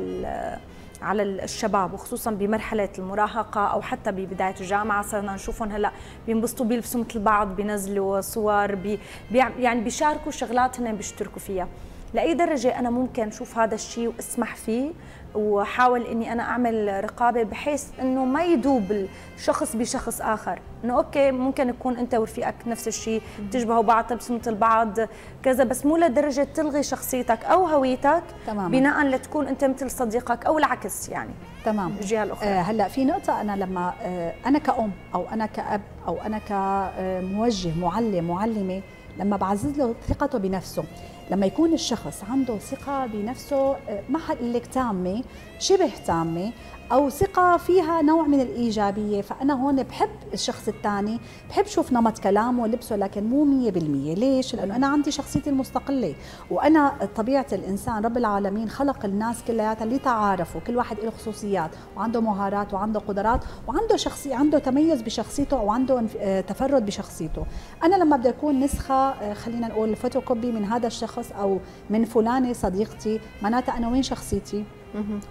Speaker 1: على الشباب وخصوصا بمرحلة المراهقة أو حتى ببداية الجامعة. صرنا نشوفهم هلأ بينبسطوا بيلبسوا مثل بعض بينزلوا صور بي يعني بيشاركوا شغلات هن بيشتركوا فيها. لأي درجة أنا ممكن أشوف هذا الشيء وأسمح فيه؟ واحاول إني أنا أعمل رقابة بحيث إنه ما يدوب الشخص بشخص آخر. إنه أوكي ممكن يكون أنت ورفيقك نفس الشيء تشبهوا بعض تلبسوا مثل بعض كذا بس مو لدرجة تلغي شخصيتك أو هويتك تماما. بناء لتكون أنت مثل صديقك أو العكس يعني.
Speaker 7: تمام. الجهة الأخرى. آه هلأ في نقطة أنا لما آه أنا كأم أو أنا كأب أو أنا كموجه معلم معلمة لما بعزز له ثقته بنفسه لما يكون الشخص عنده ثقة بنفسه آه، ما حقول لك تامة شبه تامة أو ثقة فيها نوع من الإيجابية. فأنا هون بحب الشخص الثاني بحب شوف نمط كلامه ولبسه لكن مو 100% ليش؟ لأنه أنا عندي شخصيتي المستقلة وأنا طبيعة الإنسان رب العالمين خلق الناس كلياتها لتعارفوا كل واحد له خصوصيات وعنده مهارات وعنده قدرات وعنده شخصيه عنده تميز بشخصيته وعنده آه، تفرد بشخصيته. أنا لما بدي أكون نسخة آه، خلينا نقول فوتوكوبي من هذا الشخص أو من فلانة صديقتي معناتها أنا وين شخصيتي؟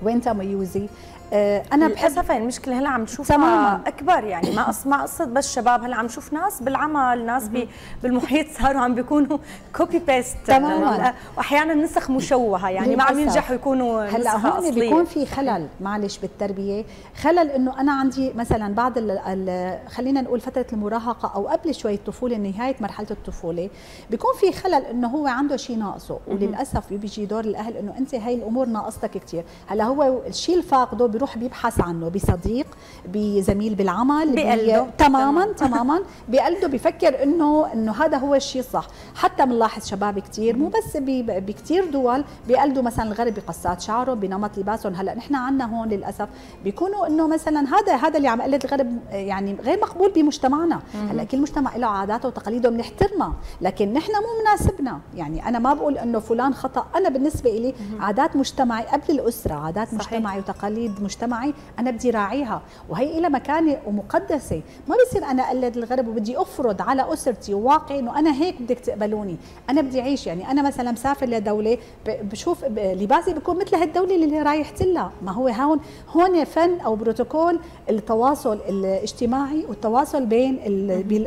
Speaker 7: وين تميزي آه،
Speaker 1: أنا للأسف المشكلة هلا عم نشوفها أكبر يعني ما ما قصة بس شباب هلا عم نشوف ناس بالعمل ناس بالمحيط صاروا عم بيكونوا copy paste تماما. واحيانا نسخ مشوهة يعني ما عم ينجحوا يكونوا
Speaker 7: هلا هون بيكون في خلل معلش بالتربية. خلل إنه أنا عندي مثلا بعد خلينا نقول فترة المراهقة أو قبل شوي الطفولة نهاية مرحلة الطفولة بيكون في خلل إنه هو عنده شيء ناقصه. وللأسف بيجي دور الأهل إنه أنت هاي الأمور ناقصتك كثير هلا هو الشيء الفاقده بيروح بيبحث عنه بصديق بزميل بالعمل
Speaker 1: بقلده.
Speaker 7: تماما تماما. بقلده بفكر إنه إنه هذا هو الشيء الصح. حتى بنلاحظ شباب كثير مو بس بكثير دول بيقلدوا مثلا الغرب بقصات شعره بنمط لباسهم. هلا نحن عندنا هون للأسف بيكونوا إنه مثلا هذا هذا اللي عم يقلد الغرب يعني غير مقبول بمجتمعنا. هلا كل مجتمع له عاداته وتقاليده بنحترمها لكن نحن مو مناسبنا. يعني أنا ما بقول إنه فلان خطأ. أنا بالنسبة لي عادات مجتمعي قبل الأسرة عادات صحيح. مجتمعي وتقاليد مجتمعي أنا بدي راعيها. وهي لها مكانه ومقدسه ما بصير أنا أقلد الغرب وبدي أفرض على أسرتي وواقعي إنه أنا هيك بدك تقبلوني. أنا بدي أعيش يعني أنا مثلا مسافر لدولة بشوف لباسي بكون مثل هالدولة اللي رايح لها ما هو هون هون فن أو بروتوكول التواصل الاجتماعي والتواصل بين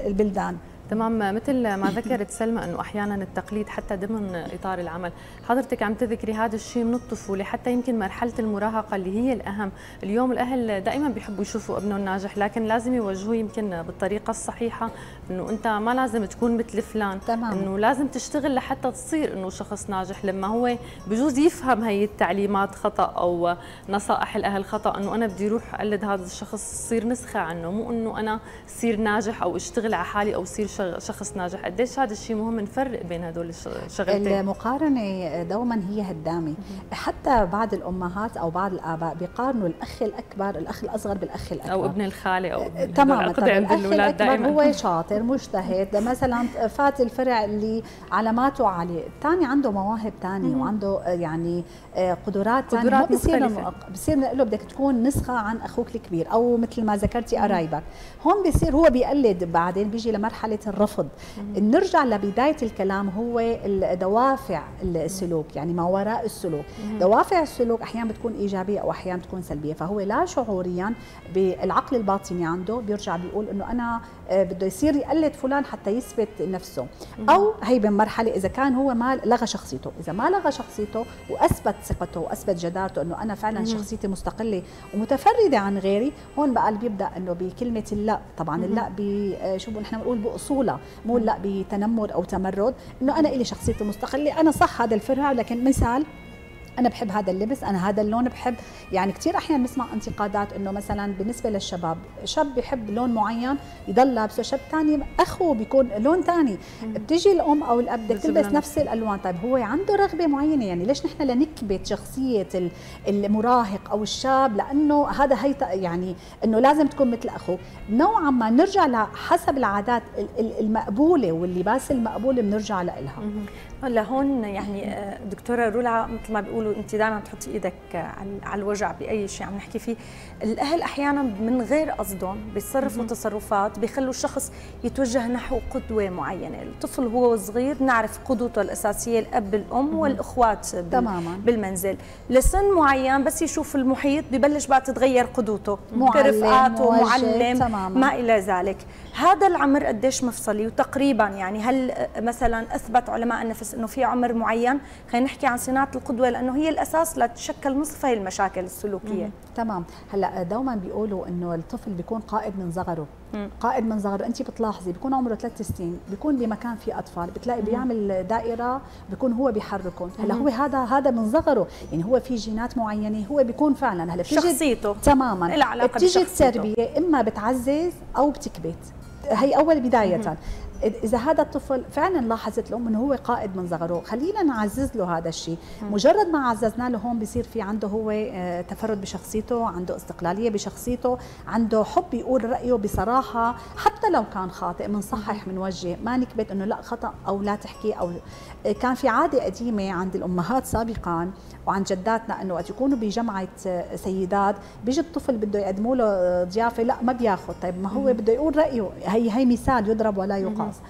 Speaker 7: البلدان.
Speaker 2: تمام. مثل ما ذكرت سلمى إنه أحيانا التقليد حتى ضمن إطار العمل. حضرتك عم تذكري هذا الشيء من الطفولة حتى يمكن مرحلة المراهقة اللي هي الأهم. اليوم الأهل دائما بيحبوا يشوفوا ابنهم ناجح لكن لازم يوجهوه يمكن بالطريقة الصحيحة إنه أنت ما لازم تكون مثل فلان.
Speaker 7: تمام.
Speaker 2: إنه لازم تشتغل لحتى تصير إنه شخص ناجح. لما هو بجوز يفهم هي التعليمات خطأ أو نصائح الأهل خطأ إنه أنا بدي أروح أقلد هذا الشخص صير نسخة عنه. مو إنه أنا صير ناجح أو أشتغل على حالي أو صير شخص ناجح. قديش هذا الشيء مهم نفرق بين هدول الشغلتين
Speaker 7: المقارنة دوما هي هدامة. حتى بعض الأمهات أو بعض الآباء بيقارنوا الأخ الأكبر الأخ الأصغر بالأخ الأكبر.
Speaker 2: أو ابن الخالة أو
Speaker 7: تماما. الأخ الأكبر دائما. هو شاطر مجتهد. مثلا فات الفرع اللي علاماته عاليه الثاني عنده مواهب ثانية وعنده يعني آه، قدرات ثانية. ما بصير بصير له بدك تكون نسخة عن أخوك الكبير أو مثل ما ذكرتي قرايبك. هون بصير هو بيقلد بعدين بيجي لمرحلة الرفض. نرجع لبداية الكلام هو دوافع السلوك يعني ما وراء السلوك. دوافع السلوك أحيانا بتكون إيجابية أو أحيانا بتكون سلبية. فهو لا شعوريا بالعقل الباطني عنده بيرجع بيقول إنه أنا آه، بده يصير يقلد فلان حتى يثبت نفسه. أو هي بمرحلة إذا كان هو ما لغى شخصيته. إذا ما لغى شخصيته وأثبت ثقته وأثبت جدارته إنه أنا فعلا شخصيتي مستقلة ومتفردة عن غيري هون بقى بيبدأ إنه بكلمة اللا. طبعا اللا آه، شو نحن بنقول باصولها مو لا بتنمر أو تمرد. إنه أنا لي شخصيتي مستقلة أنا صح هذا الفرع لكن مثال أنا بحب هذا اللبس أنا هذا اللون بحب. يعني كثير أحيانا بنسمع انتقادات إنه مثلا بالنسبة للشباب شاب بحب لون معين يضل لابسه شاب ثاني أخوه بيكون لون ثاني بتيجي الأم أو الأب بدك تلبس نفس الألوان. طيب هو عنده رغبة معينة يعني ليش نحن لنكبت شخصية المراهق أو الشاب؟ لأنه هذا هي يعني إنه لازم تكون مثل أخوه. نوعا ما نرجع لحسب العادات المقبولة واللباس المقبول بنرجع لها
Speaker 1: هلا هون يعني آه، دكتورة رولا مثل ما بيقولوا أنت دائما بتحطي إيدك على الوجع بأي شيء عم نحكي فيه. الأهل أحيانا من غير قصدهم بيتصرفوا تصرفات بيخلوا الشخص يتوجه نحو قدوة معينة. الطفل هو صغير نعرف قدوته الأساسية الأب الأم والأخوات
Speaker 7: تماما.
Speaker 1: بالمنزل. لسن معين بس يشوف المحيط ببلش بقى تتغير قدوته
Speaker 7: رفقاته
Speaker 1: معلم تماما. ما إلى ذلك. هذا العمر قديش مفصلي؟ وتقريبا يعني هل مثلا أثبت علماء النفس إنه في عمر معين. خلينا نحكي عن صناعة القدوة لأنه هي الأساس لتشكل نصف هي المشاكل السلوكية.
Speaker 7: تمام. هلأ دوما بيقولوا إنه الطفل بيكون قائد من صغره. قائد من صغره أنت بتلاحظي بيكون عمره ثلاث سنين بيكون بمكان فيه أطفال بتلاقي بيعمل دائرة بيكون هو بيحركهم. هلأ هو هذا هذا من صغره. يعني هو في جينات معينة هو بيكون فعلا. هلأ
Speaker 1: شخصيته.
Speaker 7: تماما. بتيجي التربية إما بتعزز أو بتكبت. هي أول بداية. إذا هذا الطفل فعلا لاحظت الام إنه هو قائد من صغره خلينا نعزز له هذا الشيء. مجرد ما عززنا له هون بصير في عنده هو آه، تفرد بشخصيته عنده استقلالية بشخصيته عنده حب يقول رأيه بصراحة حتى لو كان خاطئ بنصحح بنوجه ما نكبت إنه لا خطأ أو لا تحكي أو آه، كان في عادة قديمة عند الأمهات سابقا وعن جداتنا إنه وقت يكونوا بجمعة آه، سيدات بيجي الطفل بده يقدموا له ضيافة لا ما بياخذ طيب ما هو بده يقول رأيه. هي هي مثال يضرب ولا يقال. else.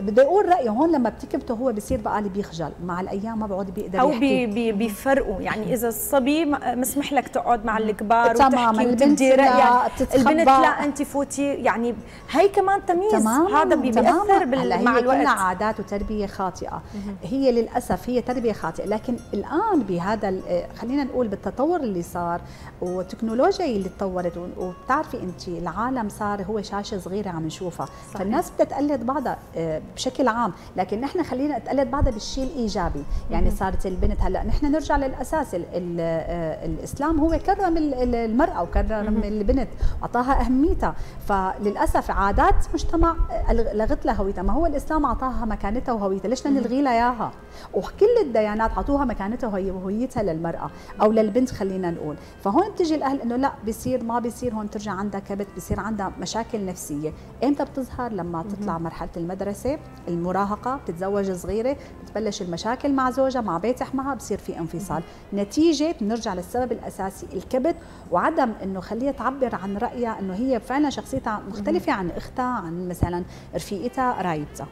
Speaker 7: بده يقول رأيه هون لما بتكبته هو بصير بقى اللي بيخجل. مع الأيام ما بعود بيقدر أو
Speaker 1: بي بي بيفرقوا. يعني إذا الصبي مسمح لك تقعد مع الكبار
Speaker 7: تماماً.
Speaker 1: وتحكي
Speaker 7: لا، رأيك.
Speaker 1: البنت لا أنت فوتي. يعني هي كمان تمييز.
Speaker 7: تماما
Speaker 1: هذا بي- بيأثر بال- مع
Speaker 7: هي كلها
Speaker 1: الوقت.
Speaker 7: عادات وتربية خاطئة. هي للأسف هي تربية خاطئة. لكن الآن بهذا ال- خلينا نقول بالتطور اللي صار والتكنولوجيا اللي تطورت وبتعرفي أنت العالم صار هو شاشة صغيرة عم نشوفها. فالناس بدها تقلد بعضها. آه، بشكل عام لكن نحن خلينا نتقلد بعضها بالشيء الإيجابي. يعني صارت البنت هلأ نحن نرجع للأساس ال ال آه، الإسلام هو كرم ال- ال- المرأة وكرم البنت واعطاها أهميتها. فللأسف عادات مجتمع آه، لغت لها هويتها. ما هو الإسلام أعطاها مكانتها وهويتها؟ ليش بدنا نلغي لها إياها؟ وكل الديانات أعطوها مكانتها وهويتها للمرأة أو للبنت خلينا نقول. فهون بتجي الأهل إنه لأ بصير ما بصير هون ترجع عندها كبت بصير عندها مشاكل نفسية. إمتى بتظهر؟ لما تطلع مرحلة المدرسة. المراهقة بتتزوج صغيرة بتبلش المشاكل مع زوجها مع بيت معها بصير في انفصال. نتيجة بنرجع للسبب الأساسي الكبت وعدم إنه خليها تعبر عن رأيها إنه هي فعلا شخصيتها مختلفة عن أختها عن مثلا رفيقتها قرايبتها.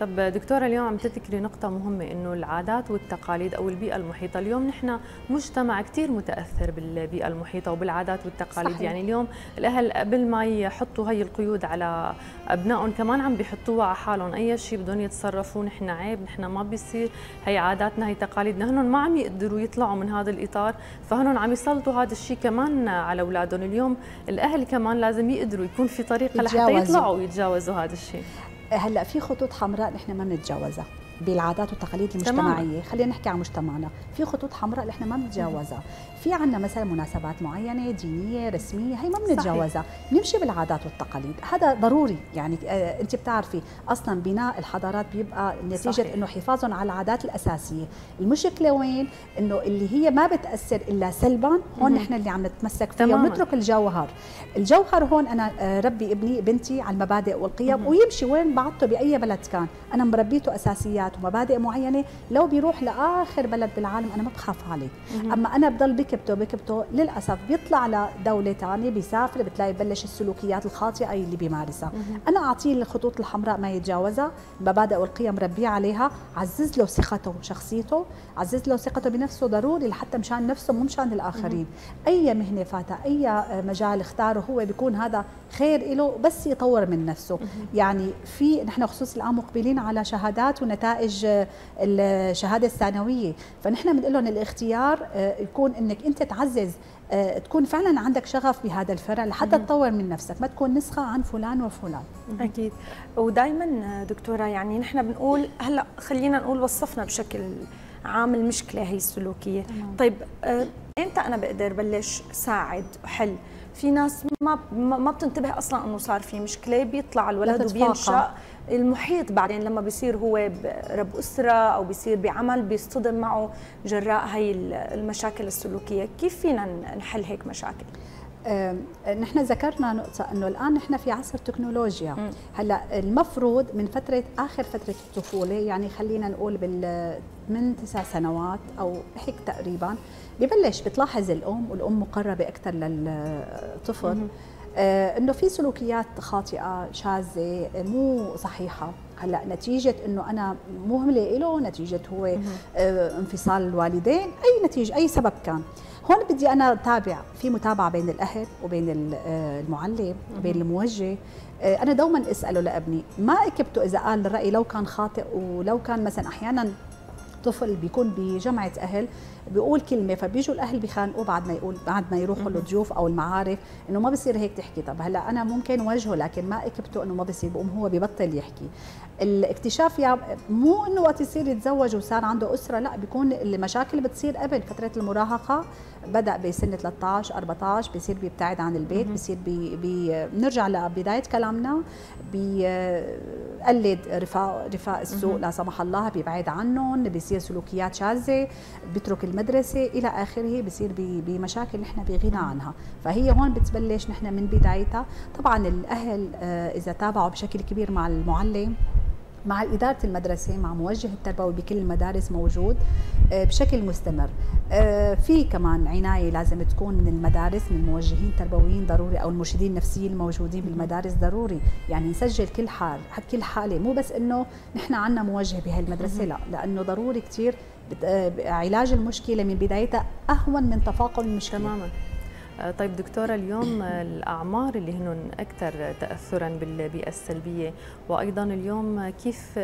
Speaker 2: طب دكتورة اليوم عم تذكري نقطة مهمة إنه العادات والتقاليد أو البيئة المحيطة، اليوم نحن مجتمع كثير متأثر بالبيئة المحيطة وبالعادات والتقاليد،
Speaker 7: صحيح.
Speaker 2: يعني اليوم الأهل قبل ما يحطوا هي القيود على أبنائهم كمان عم بيحطوها على حالهم، أي شيء بدهم يتصرفوا نحن عيب، نحن ما بيصير، هي عاداتنا هي تقاليدنا، هن ما عم يقدروا يطلعوا من هذا الإطار، فهن عم يسلطوا هذا الشيء كمان على أولادهم، اليوم الأهل كمان لازم يقدروا يكون في طريقة لحتى. يطلعوا ويتجاوزوا هذا الشيء.
Speaker 7: هلأ في خطوط حمراء نحن ما بنتجاوزها. بالعادات والتقاليد المجتمعية. خلينا نحكي عن مجتمعنا. في خطوط حمراء اللي إحنا ما بنتجاوزها. في عندنا مثلا مناسبات معينة دينية رسمية هي ما بنتجاوزها. نمشي بالعادات والتقاليد. هذا ضروري. يعني آه انت بتعرفي أصلا بناء الحضارات بيبقى
Speaker 2: نتيجة.
Speaker 7: إنه حفاظهم على العادات الأساسية. المشكلة وين؟ إنه اللي هي ما بتأثر إلا سلبا. هون نحن اللي عم نتمسك فيها. ونترك الجوهر. الجوهر هون أنا آه، ربي ابني بنتي على المبادئ والقيم ويمشي وين بعته بأي بلد كان. أنا مربيته أساسيات. ومبادئ معينة لو بيروح لآخر بلد بالعالم أنا ما بخاف عليه. أما أنا بضل بكبته بكبته للأسف بيطلع لدولة ثانية بيسافر بتلاقي ببلش السلوكيات الخاطئة اللي بيمارسها. أنا أعطيه الخطوط الحمراء ما يتجاوزها المبادئ والقيم ربيه عليها عزز له ثقته وشخصيته عزز له ثقته بنفسه ضروري لحتى مشان نفسه مو مشان الآخرين. أي مهنة فاتها أي مجال اختاره هو بيكون هذا خير له بس يطور من نفسه. يعني في نحن خصوص الآن مقبلين على شهادات ونتائج آه، الشهادة الثانوية. فنحن بنقول لهم الاختيار آه، يكون إنك أنت تعزز آه، تكون فعلا عندك شغف بهذا الفرع لحتى تطور من نفسك. ما تكون نسخة عن فلان وفلان.
Speaker 1: أكيد. ودائما دكتورة يعني نحن بنقول هلأ خلينا نقول وصفنا بشكل عام المشكلة هي السلوكية.
Speaker 7: تمام.
Speaker 1: طيب إمتى أنا بقدر بلش ساعد؟ وحل في ناس ما ما بتنتبه أصلا إنه صار في مشكلة بيطلع الولد. وبينشأ. المحيط. بعدين لما بيصير هو رب أسرة أو بيصير بعمل بيصطدم معه جراء هي المشاكل السلوكية. كيف فينا نحل هيك مشاكل؟
Speaker 7: نحن ذكرنا نقطة إنه الآن نحن في عصر تكنولوجيا.
Speaker 1: مم.
Speaker 7: هلأ المفروض من فترة آخر فترة الطفولة يعني خلينا نقول بال من تسع سنوات أو هيك تقريبا ببلش بتلاحظ الأم والأم مقربة أكثر للطفل. آه إنه في سلوكيات خاطئة شاذة مو صحيحة. هلأ نتيجة إنه أنا مهملة له نتيجة هو آه انفصال الوالدين. أي نتيجة أي سبب كان. هون بدي أنا أتابع في متابعة بين الأهل وبين ال- آه، المعلم وبين الموجه. آه، أنا دوما أسأله لابني ما اكبته إذا قال الرأي لو كان خاطئ ولو كان مثلا أحيانا طفل بيكون بجمعة أهل بيقول كلمة فبيجوا الأهل بيخانقوه بعد ما يقول بعد ما يروحوا له ضيوف أو المعارف إنه ما بصير هيك تحكي. طب هلأ أنا ممكن وجهه لكن ما أكبته إنه ما بصير بقوم هو ببطل يحكي. الاكتشاف يا مو إنه وقت يصير يتزوج وصار عنده أسرة لأ بيكون المشاكل بتصير قبل فترة المراهقة. بدأ بسن 13 14 بصير بيبتعد عن البيت بصير بي بي بنرجع لبداية كلامنا. بيقلد رفاق رفاق السوق لا سمح الله بيبعد عنهم بيصير سلوكيات شاذة بيترك المدرسة إلى آخره بصير بمشاكل نحن بغنى عنها. فهي هون بتبلش نحن من بدايتها. طبعا الأهل آه، إذا تابعوا بشكل كبير مع المعلم مع إدارة المدرسة مع موجه التربوي بكل المدارس موجود آه، بشكل مستمر. آه، في كمان عناية لازم تكون من المدارس من موجهين تربويين ضروري أو المرشدين النفسيين الموجودين بالمدارس ضروري. يعني نسجل كل حال كل حالة. مو بس إنه نحن عنا موجه بهاي المدرسة لا لأنه ضروري كثير علاج المشكلة من بدايتها أهون من تفاقم المشكلة.
Speaker 2: تماما. آه، طيب دكتورة اليوم الأعمار اللي هن أكثر تأثرا بالبيئة السلبية وأيضا اليوم كيف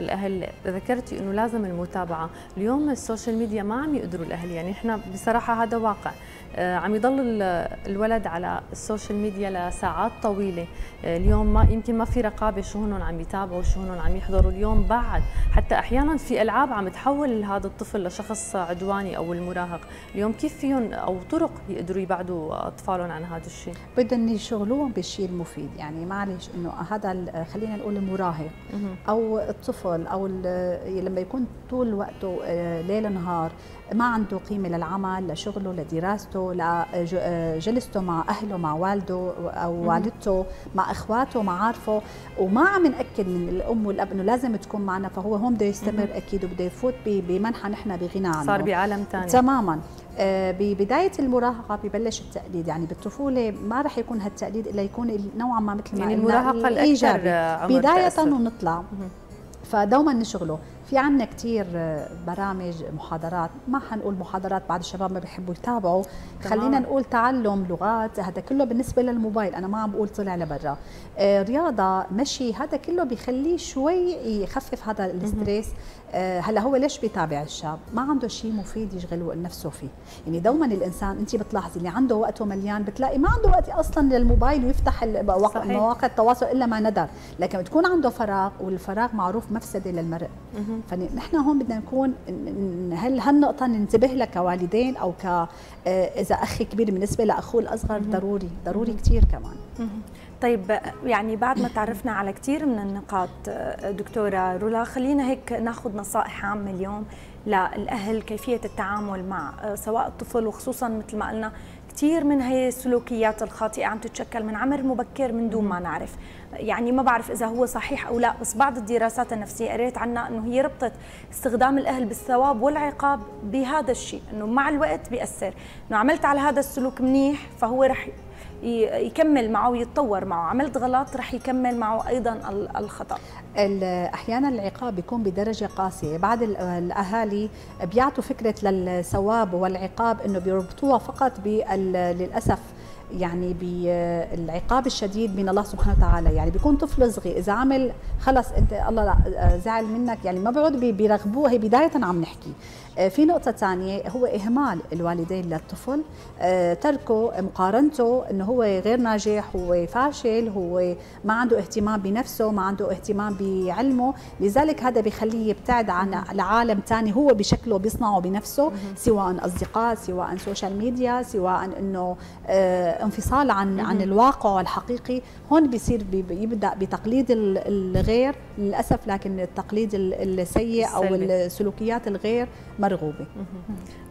Speaker 2: الأهل ذكرتي أنه لازم المتابعة. اليوم السوشيال ميديا ما عم يقدروا الأهل يعني إحنا بصراحة هذا واقع. آه، عم يضل الولد على السوشيال ميديا لساعات طويلة. آه، اليوم ما يمكن ما في رقابة شو هن عم يتابعوا شو هن عم يحضروا. اليوم بعد حتى أحيانا في ألعاب عم تحول هذا الطفل لشخص عدواني أو المراهق. اليوم كيف فيهم أو طرق يقدروا يبعدوا أطفالهم عن هذا الشيء؟
Speaker 7: بدهم يشغلوهم بالشيء المفيد. يعني معلش إنه هذا خلينا نقول المراهق أو الطفل أو لما يكون طول وقته آه، ليل نهار ما عنده قيمة للعمل لشغله لدراسته لجلسته مع أهله مع والده أو والدته مع إخواته معارفه وما عم نأكد من الأم والأب إنه لازم تكون معنا فهو هون بده يستمر أكيد وبده يفوت بمنحى نحن بغنى عنه.
Speaker 2: صار بعالم ثاني
Speaker 7: تماما. آه، ببداية المراهقة ببلش التقليد. يعني بالطفولة ما رح يكون هالتقليد إلا يكون نوعا ما مثل ما
Speaker 2: يعني المراهقة الأكثر
Speaker 7: بداية ونطلع. فدوما نشغله. في عنا كثير برامج محاضرات. ما حنقول محاضرات بعد الشباب ما بيحبوا يتابعوا. خلينا نقول تعلم لغات هذا كله بالنسبة للموبايل. أنا ما عم بقول طلع لبرا. آه، رياضة مشي هذا كله بيخليه شوي يخفف هذا الاستريس آه، هلا هو ليش بيتابع الشاب؟ ما عنده شيء مفيد يشغل نفسه فيه، يعني دوما الإنسان أنت بتلاحظي اللي عنده وقته مليان بتلاقي ما عنده وقت أصلا للموبايل ويفتح مواقع التواصل إلا ما ندر، لكن بتكون عنده فراغ والفراغ معروف مفسدة للمرء. فنحن هون بدنا نكون هل هالنقطة ننتبه لها كوالدين أو ك آه، إذا أخي كبير بالنسبة لأخوه الأصغر ضروري ضروري كثير كمان.
Speaker 1: طيب يعني بعد ما تعرفنا على كثير من النقاط دكتورة رولا خلينا هيك ناخذ نصائح عامة اليوم للأهل كيفية التعامل مع سواء الطفل وخصوصا مثل ما قلنا كثير من هي السلوكيات الخاطئة عم تتشكل من عمر مبكر من دون ما نعرف. يعني ما بعرف إذا هو صحيح أو لا بس بعض الدراسات النفسية قريت عنها أنه هي ربطت استخدام الأهل بالثواب والعقاب بهذا الشيء أنه مع الوقت بيأثر. أنه عملت على هذا السلوك منيح فهو رح يكمل معه ويتطور معه. عملت غلط رح يكمل معه أيضا الخطأ.
Speaker 7: أحيانا العقاب بيكون بدرجة قاسية. بعض الأهالي بيعطوا فكرة للثواب والعقاب إنه بيربطوها فقط للأسف يعني بالعقاب الشديد من الله سبحانه وتعالى. يعني بيكون طفل صغير إذا عمل خلص أنت الله زعل منك. يعني ما بيقعد بيرعبوه هي بداية عم نحكي. آه، في نقطة ثانية هو إهمال الوالدين للطفل. آه، تركه مقارنته أنه هو غير ناجح هو فاشل هو ما عنده اهتمام بنفسه ما عنده اهتمام بعلمه. لذلك هذا بيخليه يبتعد عن العالم ثاني هو بشكله بيصنعه بنفسه سواء أصدقاء سواء سوشيال ميديا سواء أنه آه، انفصال عن عن الواقع الحقيقي. هون بيصير بيبدأ بتقليد الغير للأسف لكن التقليد السيء أو السلوكيات الغير مرغوبه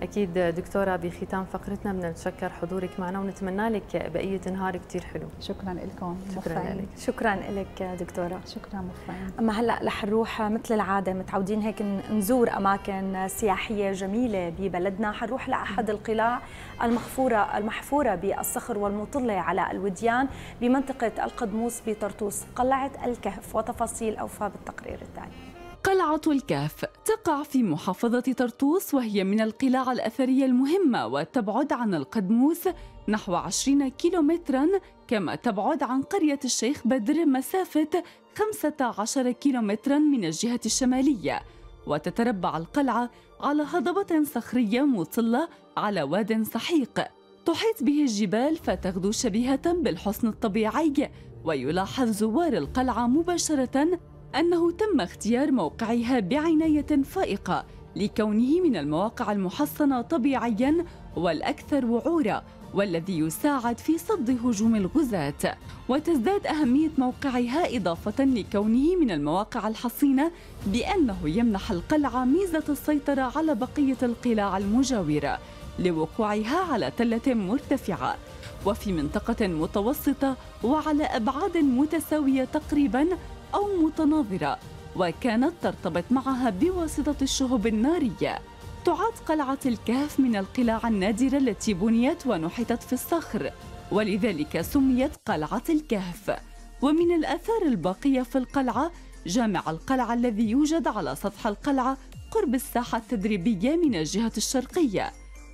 Speaker 2: أكيد دكتورة بختام فقرتنا بدنا نتشكر حضورك معنا ونتمنى لك بقية نهار كثير حلو.
Speaker 7: شكرا لكم
Speaker 2: شكرا لك.
Speaker 1: شكرا لك دكتورة.
Speaker 7: شكرا مفعين.
Speaker 1: أما هلأ رح نروح مثل العادة متعودين هيك نزور أماكن سياحية جميلة ببلدنا. حنروح لأحد القلاع المحفوره المحفورة بالصخر والمطلة على الوديان بمنطقة القدموس بطرطوس قلعة الكهف وتفاصيل أوفى بالتقرير التالي.
Speaker 8: قلعة الكهف تقع في محافظة طرطوس وهي من القلاع الأثرية المهمة وتبعد عن القدموس نحو 20 كيلومترا كما تبعد عن قرية الشيخ بدر مسافة 15 كيلومترا من الجهة الشمالية. وتتربع القلعة على هضبة صخرية مطلة على واد سحيق تحيط به الجبال فتغدو شبيهة بالحسن الطبيعي ويلاحظ زوار القلعة مباشرة أنه تم اختيار موقعها بعناية فائقة لكونه من المواقع المحصنة طبيعياً والأكثر وعورة والذي يساعد في صد هجوم الغزاة. وتزداد أهمية موقعها إضافة لكونه من المواقع الحصينة بأنه يمنح القلعة ميزة السيطرة على بقية القلاع المجاورة لوقوعها على تلة مرتفعة وفي منطقة متوسطة وعلى أبعاد متساوية تقريباً أو متناظرة وكانت ترتبط معها بواسطة الشهب النارية. تعد قلعة الكهف من القلاع النادرة التي بنيت ونحتت في الصخر ولذلك سميت قلعة الكهف. ومن الآثار الباقية في القلعة جامع القلعة الذي يوجد على سطح القلعة قرب الساحة التدريبية من الجهة الشرقية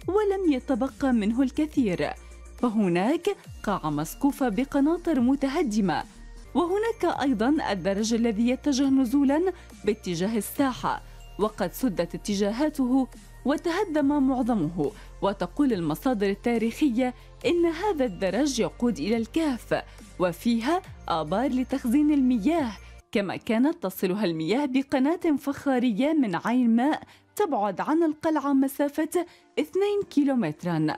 Speaker 8: ولم يتبقى منه الكثير. فهناك قاعة مسقوفة بقناطر متهدمة وهناك أيضا الدرج الذي يتجه نزولا باتجاه الساحة وقد سدت اتجاهاته وتهدم معظمه وتقول المصادر التاريخية إن هذا الدرج يقود إلى الكهف وفيها آبار لتخزين المياه كما كانت تصلها المياه بقناة فخارية من عين ماء تبعد عن القلعة مسافة 2 كيلومترا.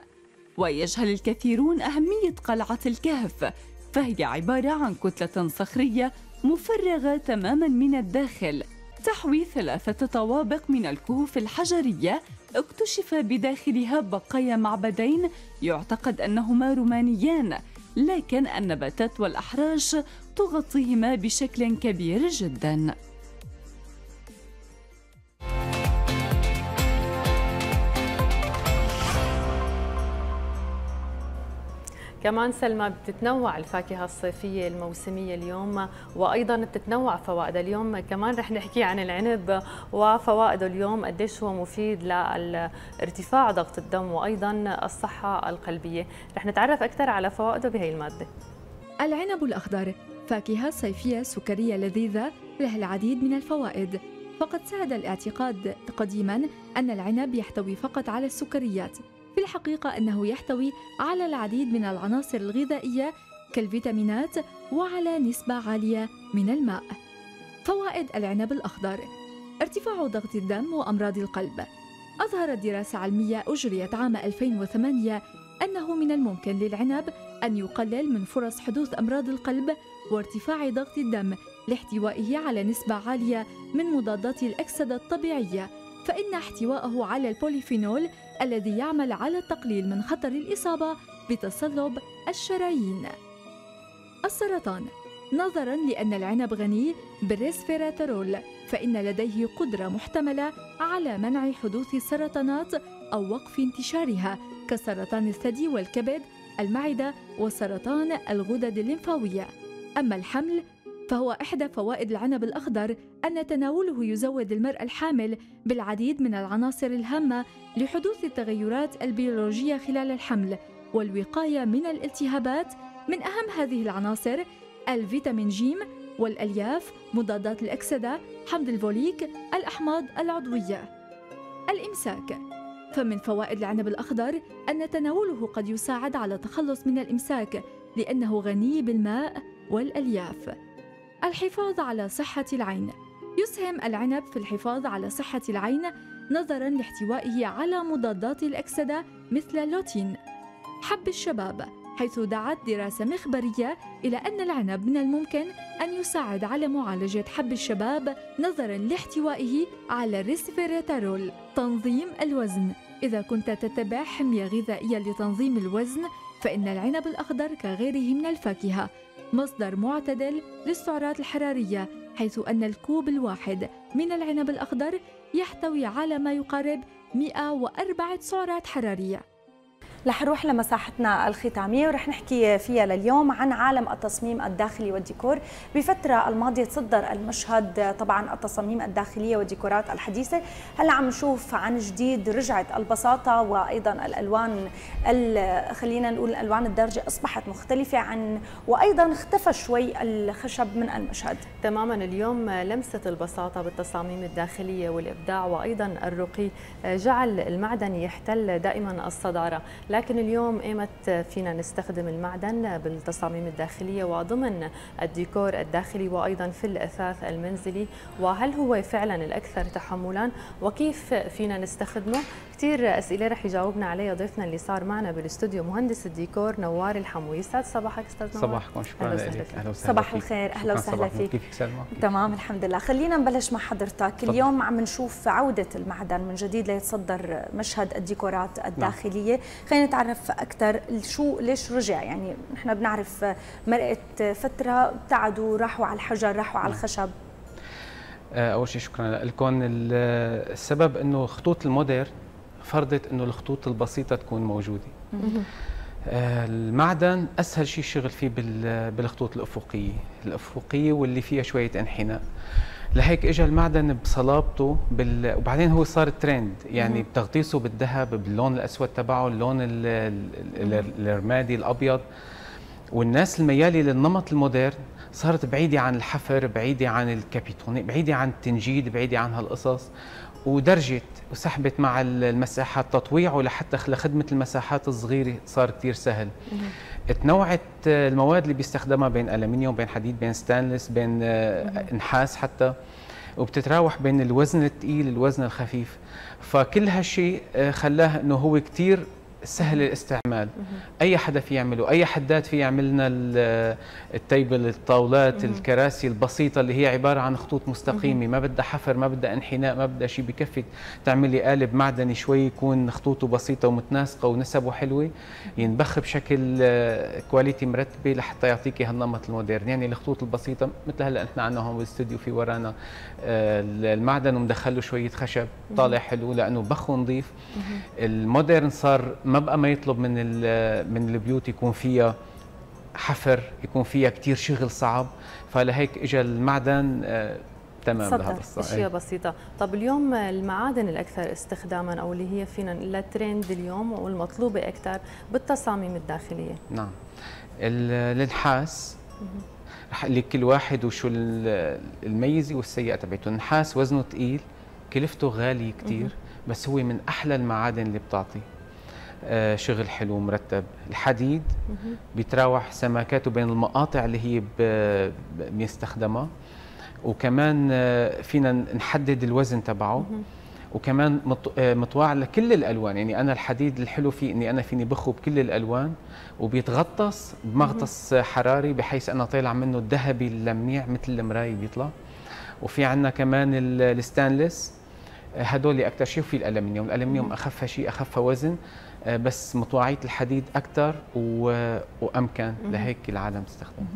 Speaker 8: ويجهل الكثيرون أهمية قلعة الكهف فهي عبارة عن كتلة صخرية مفرغة تماما من الداخل تحوي ثلاثة طوابق من الكهوف الحجرية اكتشف بداخلها بقايا معبدين يعتقد أنهما رومانيان لكن النباتات والأحراش تغطيهما بشكل كبير جداً.
Speaker 2: كمان سلمى بتتنوع الفاكهة الصيفية الموسمية اليوم وأيضا بتتنوع فوائدها اليوم. كمان رح نحكي عن العنب وفوائده اليوم قديش هو مفيد لارتفاع ضغط الدم وأيضا الصحة القلبية. رح نتعرف أكثر على فوائده بهي المادة.
Speaker 3: العنب الأخضر فاكهة صيفية سكرية لذيذة لها العديد من الفوائد. فقد ساد الاعتقاد قديما أن العنب يحتوي فقط على السكريات. في الحقيقة أنه يحتوي على العديد من العناصر الغذائية كالفيتامينات وعلى نسبة عالية من الماء. فوائد العنب الأخضر ارتفاع ضغط الدم وأمراض القلب أظهرت دراسة علمية أجريت عام 2008 أنه من الممكن للعنب أن يقلل من فرص حدوث أمراض القلب وارتفاع ضغط الدم لاحتوائه على نسبة عالية من مضادات الأكسدة الطبيعية فإن احتوائه على البوليفينول الذي يعمل على التقليل من خطر الإصابة بتصلب الشرايين. السرطان نظرا لأن العنب غني بالريسفيراترول فإن لديه قدرة محتملة على منع حدوث سرطانات أو وقف انتشارها كسرطان الثدي والكبد، المعدة وسرطان الغدد الليمفاوية. أما الحمل فهو إحدى فوائد العنب الأخضر أن تناوله يزود المرأة الحامل بالعديد من العناصر الهامة لحدوث التغيرات البيولوجية خلال الحمل والوقاية من الالتهابات. من أهم هذه العناصر الفيتامين جيم والألياف مضادات الأكسدة حمض الفوليك الأحماض العضوية. الإمساك. فمن فوائد العنب الأخضر أن تناوله قد يساعد على التخلص من الإمساك لأنه غني بالماء والألياف. الحفاظ على صحة العين. يسهم العنب في الحفاظ على صحة العين نظرا لاحتوائه على مضادات الأكسدة مثل اللوتين. حب الشباب حيث دعت دراسة مخبرية إلى أن العنب من الممكن أن يساعد على معالجة حب الشباب نظرا لاحتوائه على الريسفيريتارول تنظيم الوزن. إذا كنت تتبع حمية غذائية لتنظيم الوزن فإن العنب الأخضر كغيره من الفاكهة. مصدر معتدل للسعرات الحرارية حيث أن الكوب الواحد من العنب الأخضر يحتوي على ما يقارب 104 سعرات حرارية.
Speaker 1: رح نروح لمساحتنا الختامية ورح نحكي فيها لليوم عن عالم التصميم الداخلي والديكور. بفترة الماضية تصدر المشهد طبعا التصاميم الداخلية والديكورات الحديثة. هلأ عم نشوف عن جديد رجعت البساطة وأيضا الألوان خلينا نقول الألوان الدارجة أصبحت مختلفة عن وأيضا اختفى شوي الخشب من المشهد.
Speaker 2: تماما اليوم لمسة البساطة بالتصاميم الداخلية والإبداع وأيضا الرقي. جعل المعدن يحتل دائما الصدارة. لكن اليوم ايمت فينا نستخدم المعدن بالتصاميم الداخلية وضمن الديكور الداخلي وأيضا في الإثاث المنزلي. وهل هو فعلا الأكثر تحملا؟ وكيف فينا نستخدمه؟ كثير أسئلة رح يجاوبنا عليها ضيفنا اللي صار معنا بالاستوديو مهندس الديكور نوار الحموي. يسعد صباحك أستاذ نوار.
Speaker 9: صباحكم شكرا لك.
Speaker 1: أهلا وسهلا صباح الخير أهلا وسهلا فيك.
Speaker 9: كيفك سلمى؟
Speaker 1: تمام الحمد لله. خلينا نبلش مع حضرتك طبعا. اليوم عم نشوف عودة المعدن من جديد ليتصدر مشهد الديكورات الداخلية. نعم. خلينا نتعرف أكثر شو ليش رجع؟ يعني نحن بنعرف مرقت فترة ابتعدوا راحوا على الحجر راحوا على الخشب.
Speaker 9: آه، أول شيء شكرا لكم. ال- السبب إنه خطوط المودرن فرضت إنه الخطوط البسيطة تكون موجودة. آه، المعدن أسهل شيء الشغل فيه بال- بالخطوط الأفقية. الأفقية واللي فيها شوية أنحناء. لهيك اجى المعدن بصلابته بال... وبعدين هو صار ترند يعني بتغطيسه بالذهب باللون الأسود تبعه اللون ال... ال... ال- الرمادي الأبيض. والناس الميالة للنمط المودرن صارت بعيدة عن الحفر بعيدة عن الكابيتوني بعيدة عن التنجيد بعيدة عن هالقصص. ودرجت وسحبت مع المساحات تطويعه لحتى لخدمة المساحات الصغيرة صار كتير سهل. تنوعت المواد اللي بيستخدمها بين ألمنيوم بين حديد بين ستانلس بين آه، نحاس حتى وبتتراوح بين الوزن الثقيل الوزن الخفيف. فكل هالشيء آه، خلاه إنه هو كتير سهل الاستعمال. أي حدا في يعمله أي حداد في يعمل لنا ال- table الطاولات الكراسي البسيطة اللي هي عبارة عن خطوط مستقيمة. ما بدها حفر ما بدها انحناء ما بدها شيء بكفي تعملي قالب معدني شوي يكون خطوطه بسيطة ومتناسقة ونسبه حلوة ينبخ بشكل آه، quality مرتبة لحتى يعطيكي هالنمط ال modern. يعني الخطوط البسيطة مثل هلأ نحن عندنا هون بالاستوديو في ورانا آه، المعدن ومدخله شوية خشب طالع حلو لأنه بخ ونظيف المودرن صار ما بقى ما يطلب من ال- من البيوت يكون فيها حفر يكون فيها كتير شغل صعب. فلهيك اجى المعدن آه، تمام. بهذا الصعب.
Speaker 2: أشياء بسيطة. طب اليوم المعادن الأكثر استخداما أو اللي هي فينا نقول ترند اليوم والمطلوبة أكثر بالتصاميم الداخلية؟
Speaker 9: نعم. ال- النحاس رح أقول لك كل واحد وشو ال- الميزة والسيئة تبعته. النحاس وزنه ثقيل كلفته غالي كتير بس هو من أحلى المعادن اللي بتعطي. شغل حلو مرتب الحديد بيتراوح سماكاته بين المقاطع اللي هي بيستخدمها وكمان آه، فينا نحدد الوزن تبعه. وكمان آه، مطواع لكل الألوان. يعني أنا الحديد الحلو فيه إني أنا فيني بخه بكل الألوان وبيتغطس بمغطس حراري بحيث أنا طالع منه الذهبي اللميع مثل المراية بيطلع. وفي عندنا كمان ال- الستانلس. آه، هدول أكثر شيء وفي الألمنيوم. الألمنيوم أخف شيء أخف وزن. آه، بس مطواعيه الحديد أكثر و- وأمكن لهيك العالم تستخدمه.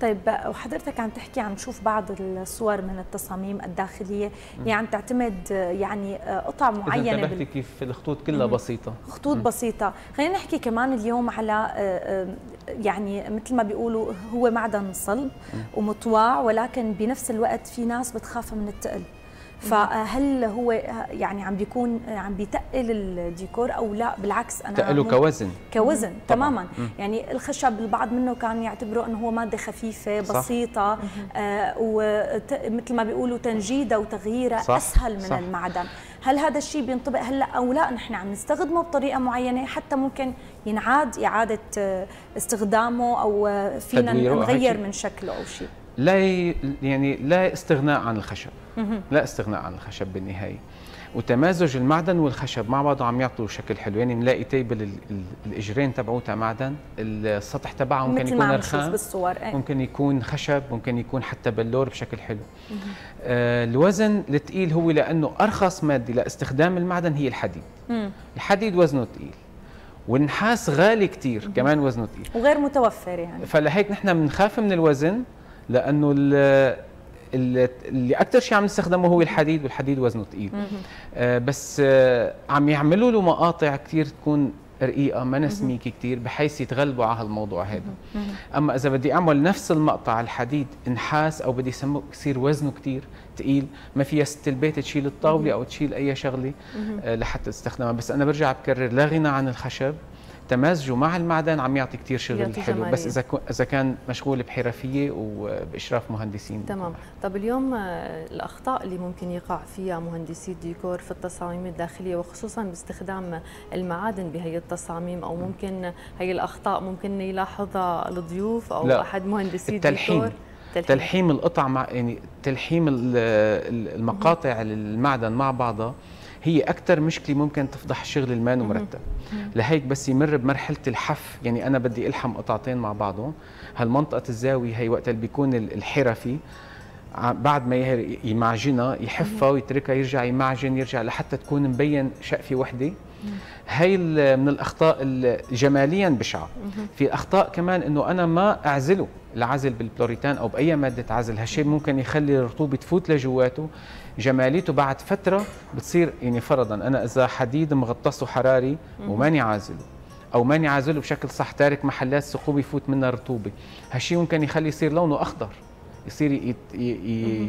Speaker 1: طيب وحضرتك عم تحكي عم نشوف بعض الصور من التصاميم الداخلية. اللي عم تعتمد يعني قطع معينة
Speaker 9: انتبهتي
Speaker 1: بال-
Speaker 9: كيف الخطوط كلها بسيطة.
Speaker 1: خطوط بسيطة. خلينا نحكي كمان اليوم على آه، آه، يعني مثل ما بيقولوا هو معدن صلب ومطواع ولكن بنفس الوقت في ناس بتخاف من التقل. فهل هو يعني عم بيكون عم بيتقل الديكور أو لا بالعكس
Speaker 9: أنا
Speaker 1: مو-
Speaker 9: كوزن
Speaker 1: كوزن
Speaker 9: طبعاً.
Speaker 1: تماما
Speaker 9: مم.
Speaker 1: يعني الخشب البعض منه كان يعتبره إنه هو مادة خفيفة
Speaker 9: صح.
Speaker 1: بسيطة آه ومثل ما بيقولوا تنجيدها وتغييرها
Speaker 9: صح.
Speaker 1: أسهل من
Speaker 9: صح.
Speaker 1: المعدن هل هذا الشيء بينطبق هلأ أو لا نحن عم نستخدمه بطريقة معينة حتى ممكن ينعاد إعادة آه، استخدامه أو آه، فينا نغير. من شكله أو شيء
Speaker 9: لا يعني لا استغناء عن الخشب. لا استغناء عن الخشب بالنهاية. وتمازج المعدن والخشب مع بعضه عم يعطوا شكل حلو يعني بنلاقي table ال- ال- الإجرين تبعوتها معدن. السطح تبعها ممكن يكون رخام
Speaker 1: إيه.
Speaker 9: ممكن يكون خشب ممكن يكون حتى بلور بشكل حلو. آه الوزن الثقيل هو لأنه أرخص مادة لاستخدام المعدن هي الحديد.
Speaker 1: مم.
Speaker 9: الحديد وزنه ثقيل والنحاس غالي كتير كمان وزنه ثقيل
Speaker 1: وغير متوفر يعني.
Speaker 9: فلهيك نحن بنخاف من الوزن. لأنه ال- ال- اللي أكثر شيء عم نستخدمه هو الحديد والحديد وزنه ثقيل آه بس آه عم يعملوا له مقاطع كثير تكون رقيقة ما سميكه كثير بحيث يتغلبوا على هالموضوع هذا أما إذا بدي أعمل نفس المقطع الحديد نحاس أو بدي يصير وزنه كثير ثقيل ما فيها ست البيت تشيل الطاولة أو تشيل أي شغلة آه لحتى تستخدمها. بس أنا برجع بكرر لا غنى عن الخشب. تمازجه مع المعدن عم يعطي كثير شغل
Speaker 2: يعطي
Speaker 9: حلو.
Speaker 2: جمالية.
Speaker 9: بس إذا إذا كان مشغول بحرفية وبإشراف مهندسين.
Speaker 2: تمام. طب اليوم آه، الأخطاء اللي ممكن يقع فيها مهندسي الديكور في التصاميم الداخلية وخصوصا باستخدام المعادن بهي التصاميم أو ممكن هي الأخطاء ممكن يلاحظها الضيوف أو
Speaker 9: لا.
Speaker 2: أحد مهندسي
Speaker 9: التلحيم.
Speaker 2: الديكور
Speaker 9: تلحيم القطع مع يعني تلحيم ال- ال- المقاطع المعدن مع بعضها. هي أكثر مشكلة ممكن تفضح الشغل المانو مرتب لهيك بس يمر بمرحلة الحف. يعني أنا بدي إلحم قطعتين مع بعضهم. هالمنطقة الزاوية هي وقت اللي بيكون ال- الحرفي بعد ما يمعجنها يحفها ويتركها يرجع يمعجن يرجع لحتى تكون مبين شقفة وحدة. هي من الأخطاء ال- جماليا بشعة. في أخطاء كمان إنه أنا ما أعزله. العزل بالبلوريتان أو بأي مادة عزل. هالشيء ممكن يخلي الرطوبة تفوت لجواته. جماليته بعد فترة بتصير يعني فرضا. أنا إذا حديد مغطسه حراري وماني عازله أو ماني عازله بشكل صح تارك محلات ثقوب يفوت منها رطوبة هالشيء ممكن يخلي يصير لونه أخضر. يصير.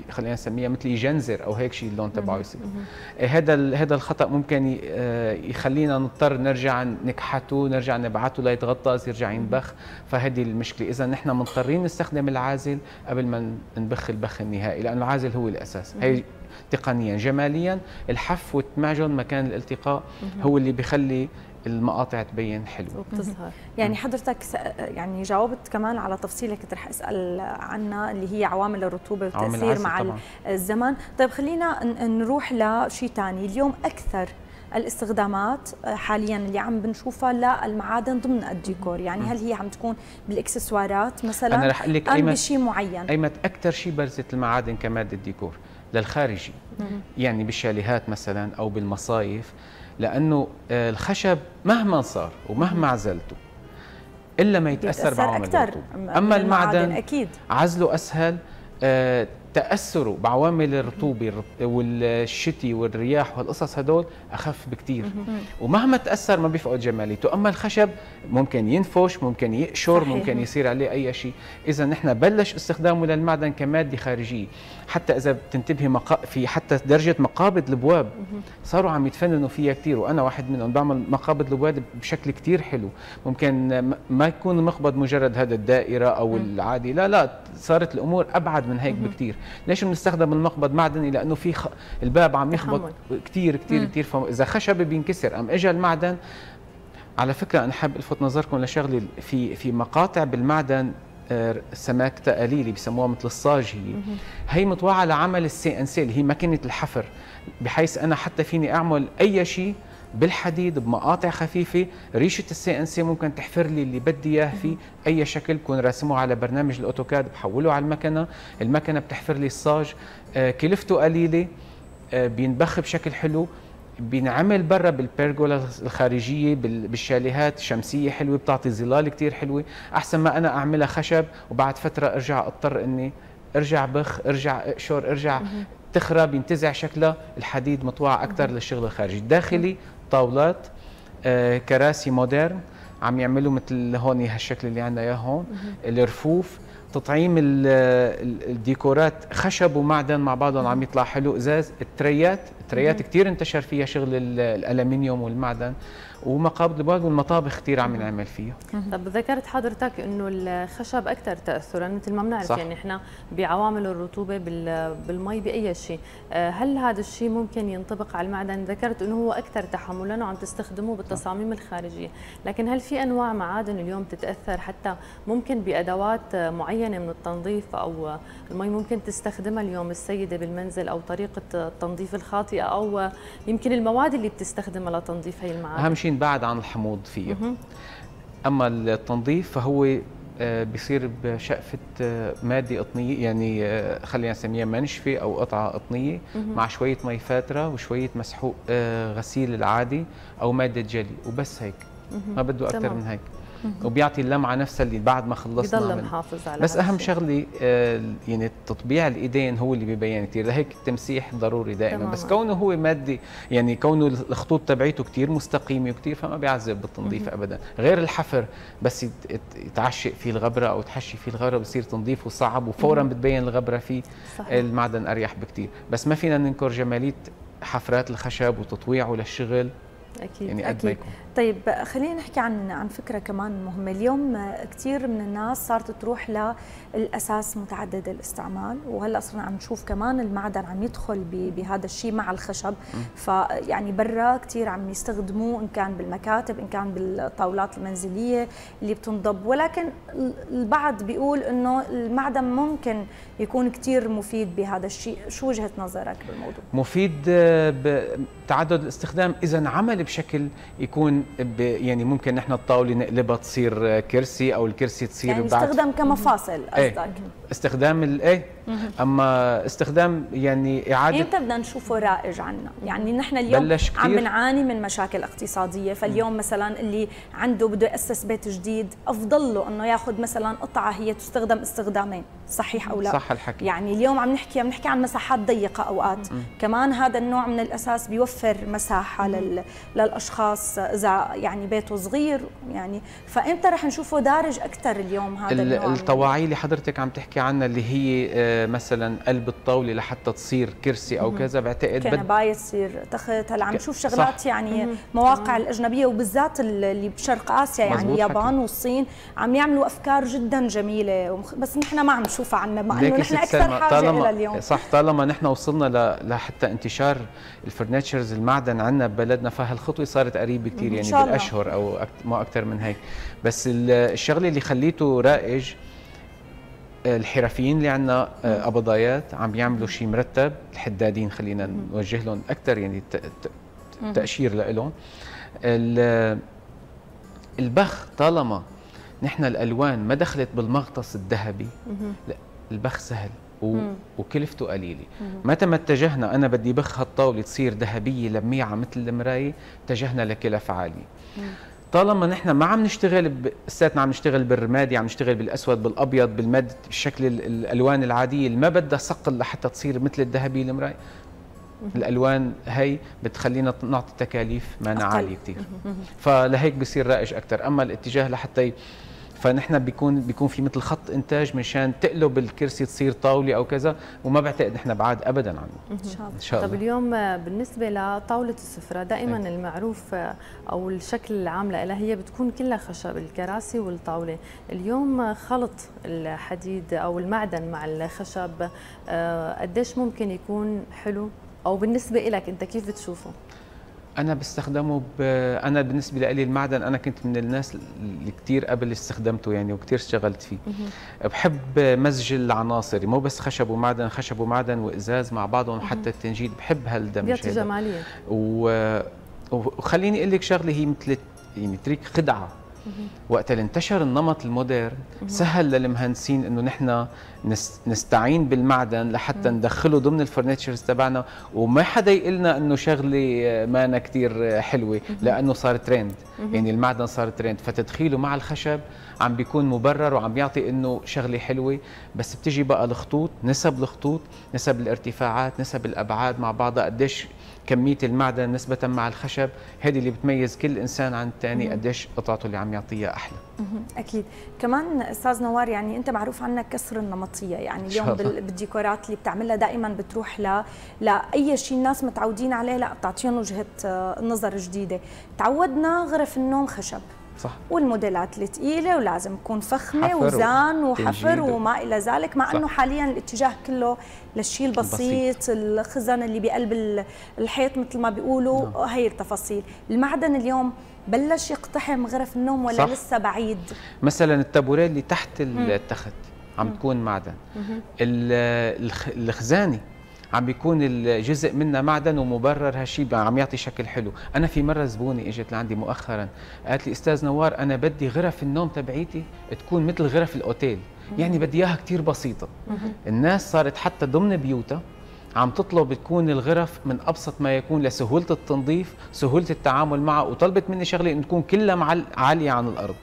Speaker 9: خلينا نسميها مثل يجنزر أو هيك شيء اللون تبعه يصير. هذا ال... هذا الخطأ ممكن ي... يخلينا نضطر نرجع نكحته نرجع نبعته ليتغطس يرجع ينبخ. فهذه المشكلة. إذا نحن مضطرين نستخدم العازل قبل ما نبخ البخ النهائي لأنه العازل هو الأساس. هي تقنيا. جماليا الحف والتماجن مكان الالتقاء هو اللي بيخلي المقاطع تبين حلو
Speaker 2: وبتظهر.
Speaker 1: يعني حضرتك يعني جاوبت كمان على تفصيله كنت رح أسأل عنها اللي هي عوامل الرطوبة والتاثير مع طبعا. الزمن. طيب خلينا نروح لشيء ثاني اليوم أكثر الاستخدامات حاليا اللي عم بنشوفها للمعادن ضمن الديكور. يعني هل هي عم تكون بالإكسسوارات مثلا؟
Speaker 9: أنا رح أقول لك
Speaker 1: أم بشيء معين؟
Speaker 9: ايمت أكثر شيء برزت المعادن كماده ديكور للخارجي. يعني بالشاليهات مثلا أو بالمصايف. لأنه الخشب مهما صار ومهما عزلته إلا ما يتأثر الرطوبة. أما المعدن
Speaker 1: أكيد.
Speaker 9: عزله أسهل تاثره بعوامل الرطوبة والشتي والرياح والقصص هدول أخف بكثير ومهما تأثر ما بيفقد جماليته اما الخشب ممكن ينفش ممكن يقشر صحيح. ممكن يصير عليه أي شيء. إذا نحن بلش استخدامه للمعدن كمادة خارجية. حتى إذا بتنتبهي مقا... في حتى درجة مقابض الابواب صاروا عم يتفننوا فيها كثير وأنا واحد منهم بعمل مقابض الابواب بشكل كثير حلو. ممكن ما يكون المقبض مجرد هذا الدائرة أو العادي. لا لا صارت الأمور أبعد من هيك بكثير ليش بنستخدم المقبض معدني؟ لأنه في خ... الباب عم يخبط كثير كثير كثير فاذا خشب بينكسر. أم اجى المعدن؟ على فكرة أنا حابب ألفت نظركم لشغله في في مقاطع بالمعدن سماكة قليلة بسموها مثل الصاج هي هي مطوعة لعمل ال CNC اللي هي ماكينة الحفر. بحيث أنا حتى فيني أعمل أي شيء بالحديد بمقاطع خفيفة. ريشة ال CNC ممكن تحفر لي اللي بدي إياه في أي شكل بكون راسمه على برنامج الأوتوكاد بحوله على المكنة. المكنة بتحفر لي الصاج. آه كلفته قليلة. آه بينبخ بشكل حلو. بينعمل برا بالبرجولا الخارجية بالشاليهات. شمسية حلوة بتعطي ظلال كثير حلوة. أحسن ما أنا أعملها خشب وبعد فترة أرجع أضطر إني أرجع بخ أرجع اقشر أرجع تخرب ينتزع شكلها. الحديد مطوع أكثر للشغل الخارجي. الداخلي طاولات آه كراسي مودرن عم يعملوا مثل هون هالشكل اللي عندنا إياه هون الرفوف تطعيم الديكورات خشب ومعدن مع بعضهم عم يطلع حلو إزاز التريات التريات كثير انتشر فيها شغل الألمنيوم والمعدن. ومقابض البواد والمطابخ كثير عم ينعمل فيها.
Speaker 2: طب ذكرت حضرتك إنه الخشب أكثر تاثرا مثل ما بنعرف يعني إحنا بعوامل الرطوبة بالمي بأي شيء. هل هذا الشيء ممكن ينطبق على المعدن؟ ذكرت إنه هو أكثر تحملا وعم تستخدمه بالتصاميم الخارجية. لكن هل في أنواع معادن اليوم تتأثر حتى ممكن بأدوات معينة من التنظيف أو المي ممكن تستخدمها اليوم السيدة بالمنزل أو طريقة التنظيف الخاطئة أو يمكن المواد اللي بتستخدمها لتنظيف هي المعادن؟
Speaker 9: أهم شيء نبعد عن الحموض فيه. أما التنظيف فهو بصير بشقفة مادة قطنية يعني خلينا نسميها منشفة أو قطعة قطنية مع شوية مي فاترة وشوية مسحوق غسيل العادي أو مادة جلي وبس هيك. ما بده أكثر من هيك. وبيعطي اللمعة نفسها اللي بعد ما خلصنا
Speaker 2: بضل محافظ على
Speaker 9: بس أهم شغلة آه يعني تطبيع الإيدين هو اللي بيبين كثير لهيك التمسيح ضروري دائما. تمام. بس كونه هو مادي يعني كونه الخطوط تبعيته كثير مستقيمة وكثير فما بيعذب بالتنظيف. ابدا. غير الحفر بس يتعشق فيه الغبرة أو تحشي فيه الغبرة بصير تنظيفه صعب وفورا. بتبين الغبرة فيه صحيح. المعدن أريح بكثير بس ما فينا ننكر جمالية حفرات الخشب وتطويعه للشغل.
Speaker 1: أكيد يعني أكيد. طيب خلينا نحكي عن عن فكرة كمان مهمة. اليوم كثير من الناس صارت تروح للأساس متعدد الاستعمال وهلأ صرنا عم نشوف كمان المعدن عم يدخل بهذا الشيء مع الخشب. فيعني برا كثير عم يستخدموه إن كان بالمكاتب إن كان بالطاولات المنزلية اللي بتنضب. ولكن البعض بيقول إنه المعدن ممكن يكون كثير مفيد بهذا الشيء شو وجهة نظرك بالموضوع؟
Speaker 9: مفيد بتعدد الاستخدام. إذا عمل بشكل يكون يعني ممكن نحن الطاولة نقلبها تصير كرسي أو الكرسي تصير
Speaker 1: يعني
Speaker 9: بعد.
Speaker 1: يستخدم كمفاصل
Speaker 9: إيه.
Speaker 1: قصدك.
Speaker 9: استخدام الايه أما استخدام يعني إعادة
Speaker 1: إمتى بدنا نشوفه رائج عنا؟ يعني نحن اليوم
Speaker 9: بلش
Speaker 1: عم
Speaker 9: كتير.
Speaker 1: بنعاني من مشاكل اقتصادية فاليوم مثلا اللي عنده بده يأسس بيت جديد أفضل له إنه ياخذ مثلا قطعة هي تستخدم استخدامين. صحيح أو لا.
Speaker 9: صح الحكي.
Speaker 1: يعني اليوم عم نحكي عم نحكي عن مساحات ضيقة أوقات. كمان هذا النوع من الأساس بيوفر مساحة لل... للأشخاص إذا يعني بيته صغير. يعني فإمتى رح نشوفه دارج أكثر اليوم هذا
Speaker 9: ال-
Speaker 1: النوع من-
Speaker 9: الطواعي اللي حضرتك عم تحكي عنها اللي هي آه، مثلا قلب الطاولة لحتى تصير كرسي أو كذا بعتقد بد
Speaker 1: كنبايه تصير تخت. هلأ عم نشوف
Speaker 9: صح.
Speaker 1: شغلات يعني مواقع الأجنبية وبالذات ال- اللي بشرق آسيا يعني اليابان. والصين عم يعملوا أفكار جدا جميلة. ومخ- بس نحن ما عم نشوفها عنا مع
Speaker 9: إنه
Speaker 1: نحن
Speaker 9: أكثر
Speaker 1: حاجة
Speaker 9: طالما
Speaker 1: اليوم.
Speaker 9: صح طالما نحن وصلنا ل- لحتى انتشار الفرنتشرز المعدن عندنا ببلدنا فهالخطوة صارت قريبة كثير يعني
Speaker 1: الله.
Speaker 9: بالأشهر أو ما أكثر من هيك. بس ال- الشغلة اللي خليته رائج آه، الحرفيين اللي عندنا آه، قبضايات عم بيعملوا شيء مرتب الحدادين خلينا نوجه لهم أكثر يعني تأشير لهم ال- البخ طالما نحن الألوان ما دخلت بالمغطس الذهبي. لا البخ سهل و... وكلفته قليلة. متى ما اتجهنا أنا بدي بخ هالطاولة تصير ذهبية لميعة مثل المراية اتجهنا لكلف عاليه طالما نحن ما عم نشتغل ب... لساتنا عم نشتغل بالرمادي عم نشتغل بالأسود بالأبيض بالمد بالشكل ال- الألوان العادية اللي ما بدها صقل لحتى تصير مثل الذهبية المراية. الألوان هي بتخلينا نعطي تكاليف ما. عالية كثير فلهيك بصير رائج أكثر أما الاتجاه لحتى فنحن بيكون بيكون في مثل خط إنتاج مشان تقلب الكرسي تصير طاولة أو كذا وما بعتقد نحن بعاد ابدا عنه.
Speaker 1: إن شاء الله.
Speaker 9: إن شاء
Speaker 2: طب
Speaker 9: الله
Speaker 2: اليوم آه، بالنسبة لطاولة السفرة دائما
Speaker 9: أي.
Speaker 2: المعروف آه، أو الشكل العام لها هي بتكون كلها خشب الكراسي والطاولة. اليوم آه، خلط الحديد أو المعدن مع الخشب قديش ممكن يكون حلو؟ أو بالنسبة لك أنت كيف بتشوفه؟
Speaker 9: أنا بستخدمه ب... أنا بالنسبة لي المعدن أنا كنت من الناس اللي كثير قبل استخدمته يعني وكثير اشتغلت فيه. بحب مزج العناصر مو بس خشب ومعدن خشب ومعدن وإزاز مع بعضهم حتى التنجيد بحب هالدمج
Speaker 2: بيعطي
Speaker 9: هيدا.
Speaker 2: جمالية.
Speaker 9: و... وخليني أقول لك شغلة هي مثل يعني تريك خدعة. وقت اللي انتشر النمط المودرن سهل للمهندسين إنه نحن نس... نستعين بالمعدن لحتى ندخله ضمن الفرنتشرز تبعنا. وما حدا يقلنا إنه شغلة مانا كثير حلوة لأنه صار ترند يعني المعدن صار ترند فتدخيله مع الخشب عم بيكون مبرر وعم بيعطي إنه شغلة حلوة. بس بتجي بقى الخطوط نسب الخطوط نسب الارتفاعات نسب الأبعاد مع بعضها. قديش كمية المعدن نسبة مع الخشب هذه اللي بتميز كل إنسان عن الثاني قديش قطعته اللي عم يعطيها أحلى.
Speaker 1: أكيد. كمان أستاذ نوار يعني أنت معروف عنك كسر النمطية يعني اليوم بالديكورات اللي بتعملها دائما بتروح ل لاي شيء الناس متعودين عليه لا بتعطيهم وجهة آه، نظر جديدة. تعودنا غرف النوم خشب.
Speaker 9: صح
Speaker 1: والموديلات الثقيلة ولازم يكون فخمة
Speaker 9: حفر
Speaker 1: وزان وحفر. وما إلى ذلك مع
Speaker 9: صح.
Speaker 1: إنه حاليا الاتجاه كله للشيء البسيط الخزن اللي بقلب ال- الحيط مثل ما بيقولوا
Speaker 9: نعم.
Speaker 1: هي التفاصيل المعدن اليوم بلش يقتحم غرف النوم ولا
Speaker 9: صح.
Speaker 1: لسه بعيد
Speaker 9: مثلا التابوريه اللي تحت التخت عم تكون معدن ال- الخ- الخزانة عم بيكون الجزء منها معدن ومبرر. هالشيء عم يعطي شكل حلو. أنا في مرة زبونه إجت لعندي مؤخرا قالت لي أستاذ نوار أنا بدي غرف النوم تبعيتي تكون مثل غرف الأوتيل. يعني بدي إياها كثير بسيطة. الناس صارت حتى ضمن بيوتها عم تطلب تكون الغرف من أبسط ما يكون لسهولة التنظيف سهولة التعامل معها وطلبت مني شغلة انه تكون كلها عالية عن الأرض.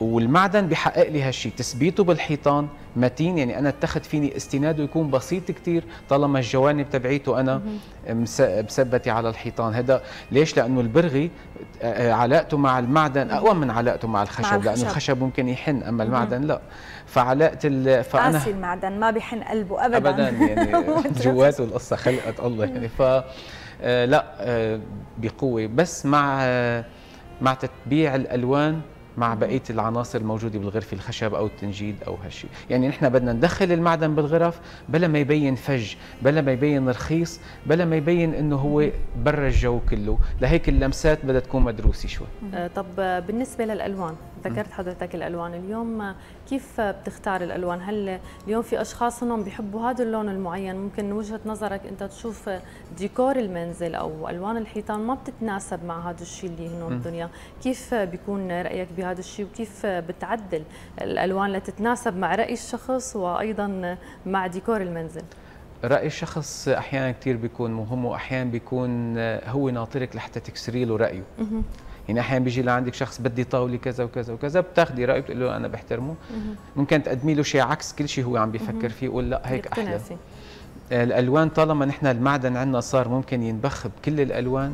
Speaker 9: والمعدن بيحقق لي هالشيء تثبيته بالحيطان متين يعني أنا اتخذ فيني استناده يكون بسيط كتير طالما الجوانب تبعيته أنا مس- مثبتة على الحيطان. هذا ليش؟ لأنه البرغي آه، علاقته مع المعدن أقوى من علاقته مع الخشب,
Speaker 1: الخشب.
Speaker 9: لأنه الخشب ممكن يحن أما المعدن لا. فعلاقة ال... فأنا
Speaker 1: قاسي المعدن ما بيحن قلبه ابدا.
Speaker 9: ابدا يعني <laughs> جواته القصة خلقت الله يعني ف آه، لا آه، بقوة. بس مع آه، مع تتبيع الألوان مع بقية العناصر الموجودة بالغرفه الخشب أو التنجيد أو هالشيء يعني نحن بدنا ندخل المعدن بالغرف بلا ما يبين فج بلا ما يبين رخيص بلا ما يبين إنه هو برا الجو كله. لهيك اللمسات بدها تكون مدروسة شوي.
Speaker 2: آه، طب آه، بالنسبة للألوان ذكرت حضرتك الألوان. اليوم كيف بتختار الألوان؟ هل اليوم في أشخاص انهم بيحبوا هذا اللون المعين؟ ممكن وجهة نظرك أنت تشوف ديكور المنزل أو ألوان الحيطان ما بتتناسب مع هذا الشيء اللي هنا الدنيا. كيف بيكون رأيك بهذا الشيء؟ وكيف بتعدل الألوان لتتناسب مع رأي الشخص وأيضا مع ديكور المنزل؟
Speaker 9: رأي الشخص أحيانا كثير بيكون مهم واحيانا بيكون هو ناطرك لحتى تكسري له رأيه. يعني أحيانا بيجي لعندك شخص بدي طاولة كذا وكذا وكذا بتاخذي رايه بتقول له أنا بحترمه. ممكن تقدمي له شيء عكس كل شيء هو عم بيفكر فيه يقول لا هيك أحلى. الألوان طالما نحن المعدن عندنا صار ممكن ينبخ بكل الألوان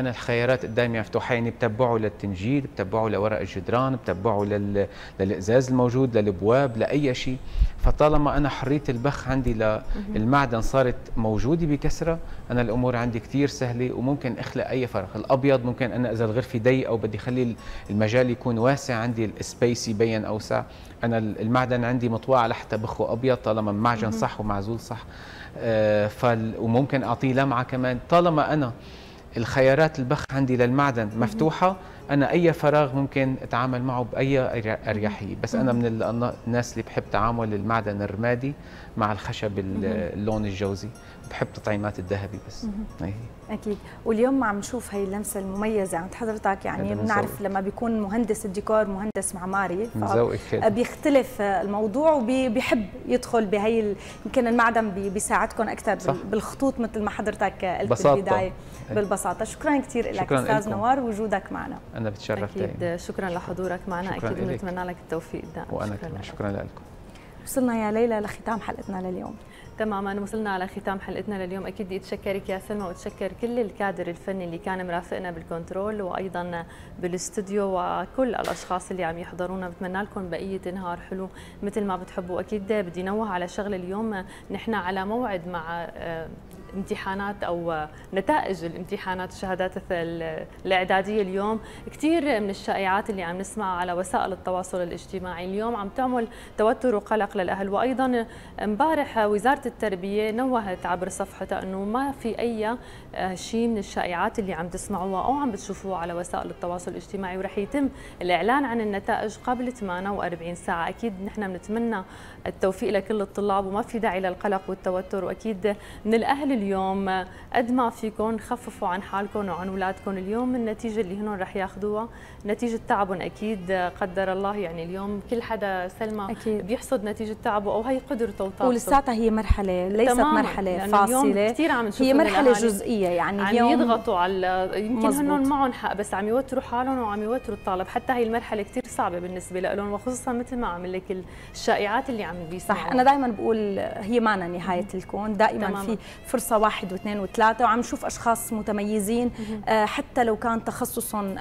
Speaker 9: أنا الخيارات قدامي مفتوحه يعني بتبعه للتنجيد بتبعه لورق الجدران بتبعه لل... للإزاز الموجود للأبواب لأي شيء. فطالما أنا حريه البخ عندي للمعدن صارت موجودة بكثره أنا الأمور عندي كثير سهلة وممكن أخلق أي فراغ الأبيض ممكن أنا إذا الغرفة ضيقة وبدي أخلي المجال يكون واسع عندي السبيس يبين أوسع. أنا المعدن عندي مطوع لحتى بخه أبيض طالما معجن صح ومعزول صح. آه فال... وممكن أعطيه لمعة كمان. طالما أنا الخيارات البخ عندي للمعدن مفتوحة. أنا أي فراغ ممكن أتعامل معه بأي أريحية. بس أنا من الناس اللي بحب تعامل المعدن الرمادي مع الخشب اللون الجوزي. بحب تطعيمات الذهبي بس.
Speaker 1: هي. أكيد. واليوم عم نشوف هي اللمسة المميزة. عند حضرتك يعني بنعرف لما بيكون مهندس الديكور مهندس معماري بيختلف الموضوع وبيحب يدخل بهي يمكن المعدن بيساعدكم أكثر صح. بالخطوط مثل ما حضرتك قلت بساطة. بالبدايه بالبساطة. شكرا كثير لك أستاذ نوار. وجودك معنا.
Speaker 9: أنا بتشرف
Speaker 2: أكيد. شكرا لحضورك معنا. أكيد بنتمنى لك التوفيق.
Speaker 9: وأنا كمان. شكرا لكم.
Speaker 1: وصلنا يا ليلى لختام حلقتنا لليوم.
Speaker 2: تماما وصلنا على ختام حلقتنا لليوم. أكيد بدي اتشكرك يا سلمى واتشكر كل الكادر الفني اللي كان مرافقنا بالكنترول وأيضا بالأستوديو وكل الأشخاص اللي عم يحضرونا. بتمنى لكم بقية نهار حلو مثل ما بتحبوا. أكيد بدي نوه على شغله اليوم. نحن على موعد مع امتحانات أو نتائج الامتحانات الشهادات الإعدادية اليوم. كثير من الشائعات اللي عم نسمعها على وسائل التواصل الاجتماعي اليوم عم تعمل توتر وقلق للأهل. وأيضا امبارح وزارة التربية نوهت عبر صفحتها إنه ما في أي شيء من الشائعات اللي عم تسمعوها أو عم بتشوفوها على وسائل التواصل الاجتماعي. ورح يتم الإعلان عن النتائج قبل 48 ساعة. أكيد نحن بنتمنى التوفيق لكل الطلاب وما في داعي للقلق والتوتر. وأكيد من الأهل اليوم قد ما فيكم خففوا عن حالكم وعن أولادكم. اليوم النتيجة اللي هن رح ياخذوها نتيجة تعبهم أكيد قدر الله يعني اليوم كل حدا سلمى أكيد. بيحصد نتيجة تعبه أو هي قدرته وطاقته.
Speaker 1: ولساتها هي مرحلة ليست. مرحلة فاصلة.
Speaker 2: كثير عم نشوف
Speaker 1: هي مرحلة جزئية يعني
Speaker 2: عم اليوم يضغطوا على يمكن هن معهم حق بس عم يوتروا حالهم وعم يوتروا الطالب. حتى هي المرحلة كثير صعبة بالنسبة لهم وخصوصا مثل ما عم لك الشائعات اللي عم بيسمعوا
Speaker 1: صح أنا دائما بقول هي معنا نهاية الكون. دائما تماما. في فرصة واحد واثنين وثلاثة وعم نشوف أشخاص متميزين آه حتى لو كان تخصصهم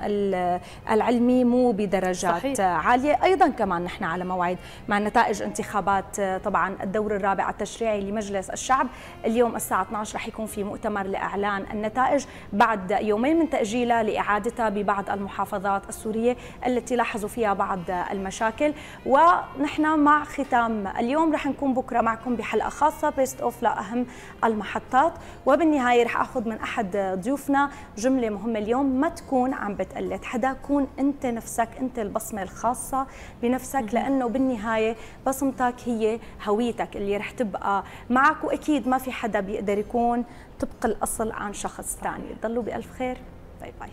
Speaker 1: العلمي مو بدرجات صحيح. عالية. أيضا كمان نحن على موعد مع نتائج انتخابات طبعا الدور الرابع التشريعي لمجلس الشعب. اليوم الساعة 12 رح يكون في مؤتمر لإعلان النتائج. بعد يومين من تاجيلها لإعادتها ببعض المحافظات السورية التي لاحظوا فيها بعض المشاكل. ونحن مع ختام اليوم رح نكون بكرة معكم بحلقة خاصة best of لاهم المحطات. وبالنهاية رح أخذ من أحد ضيوفنا جملة مهمة اليوم ما تكون عم بتقلد حدا. كون أنت نفسك أنت البصمة الخاصة بنفسك لأنه بالنهاية بصمتك هي هويتك اللي رح تبقى معك وأكيد ما في حدا بيقدر يكون طبق الأصل عن شخص ثاني ضلوا بألف خير. باي باي.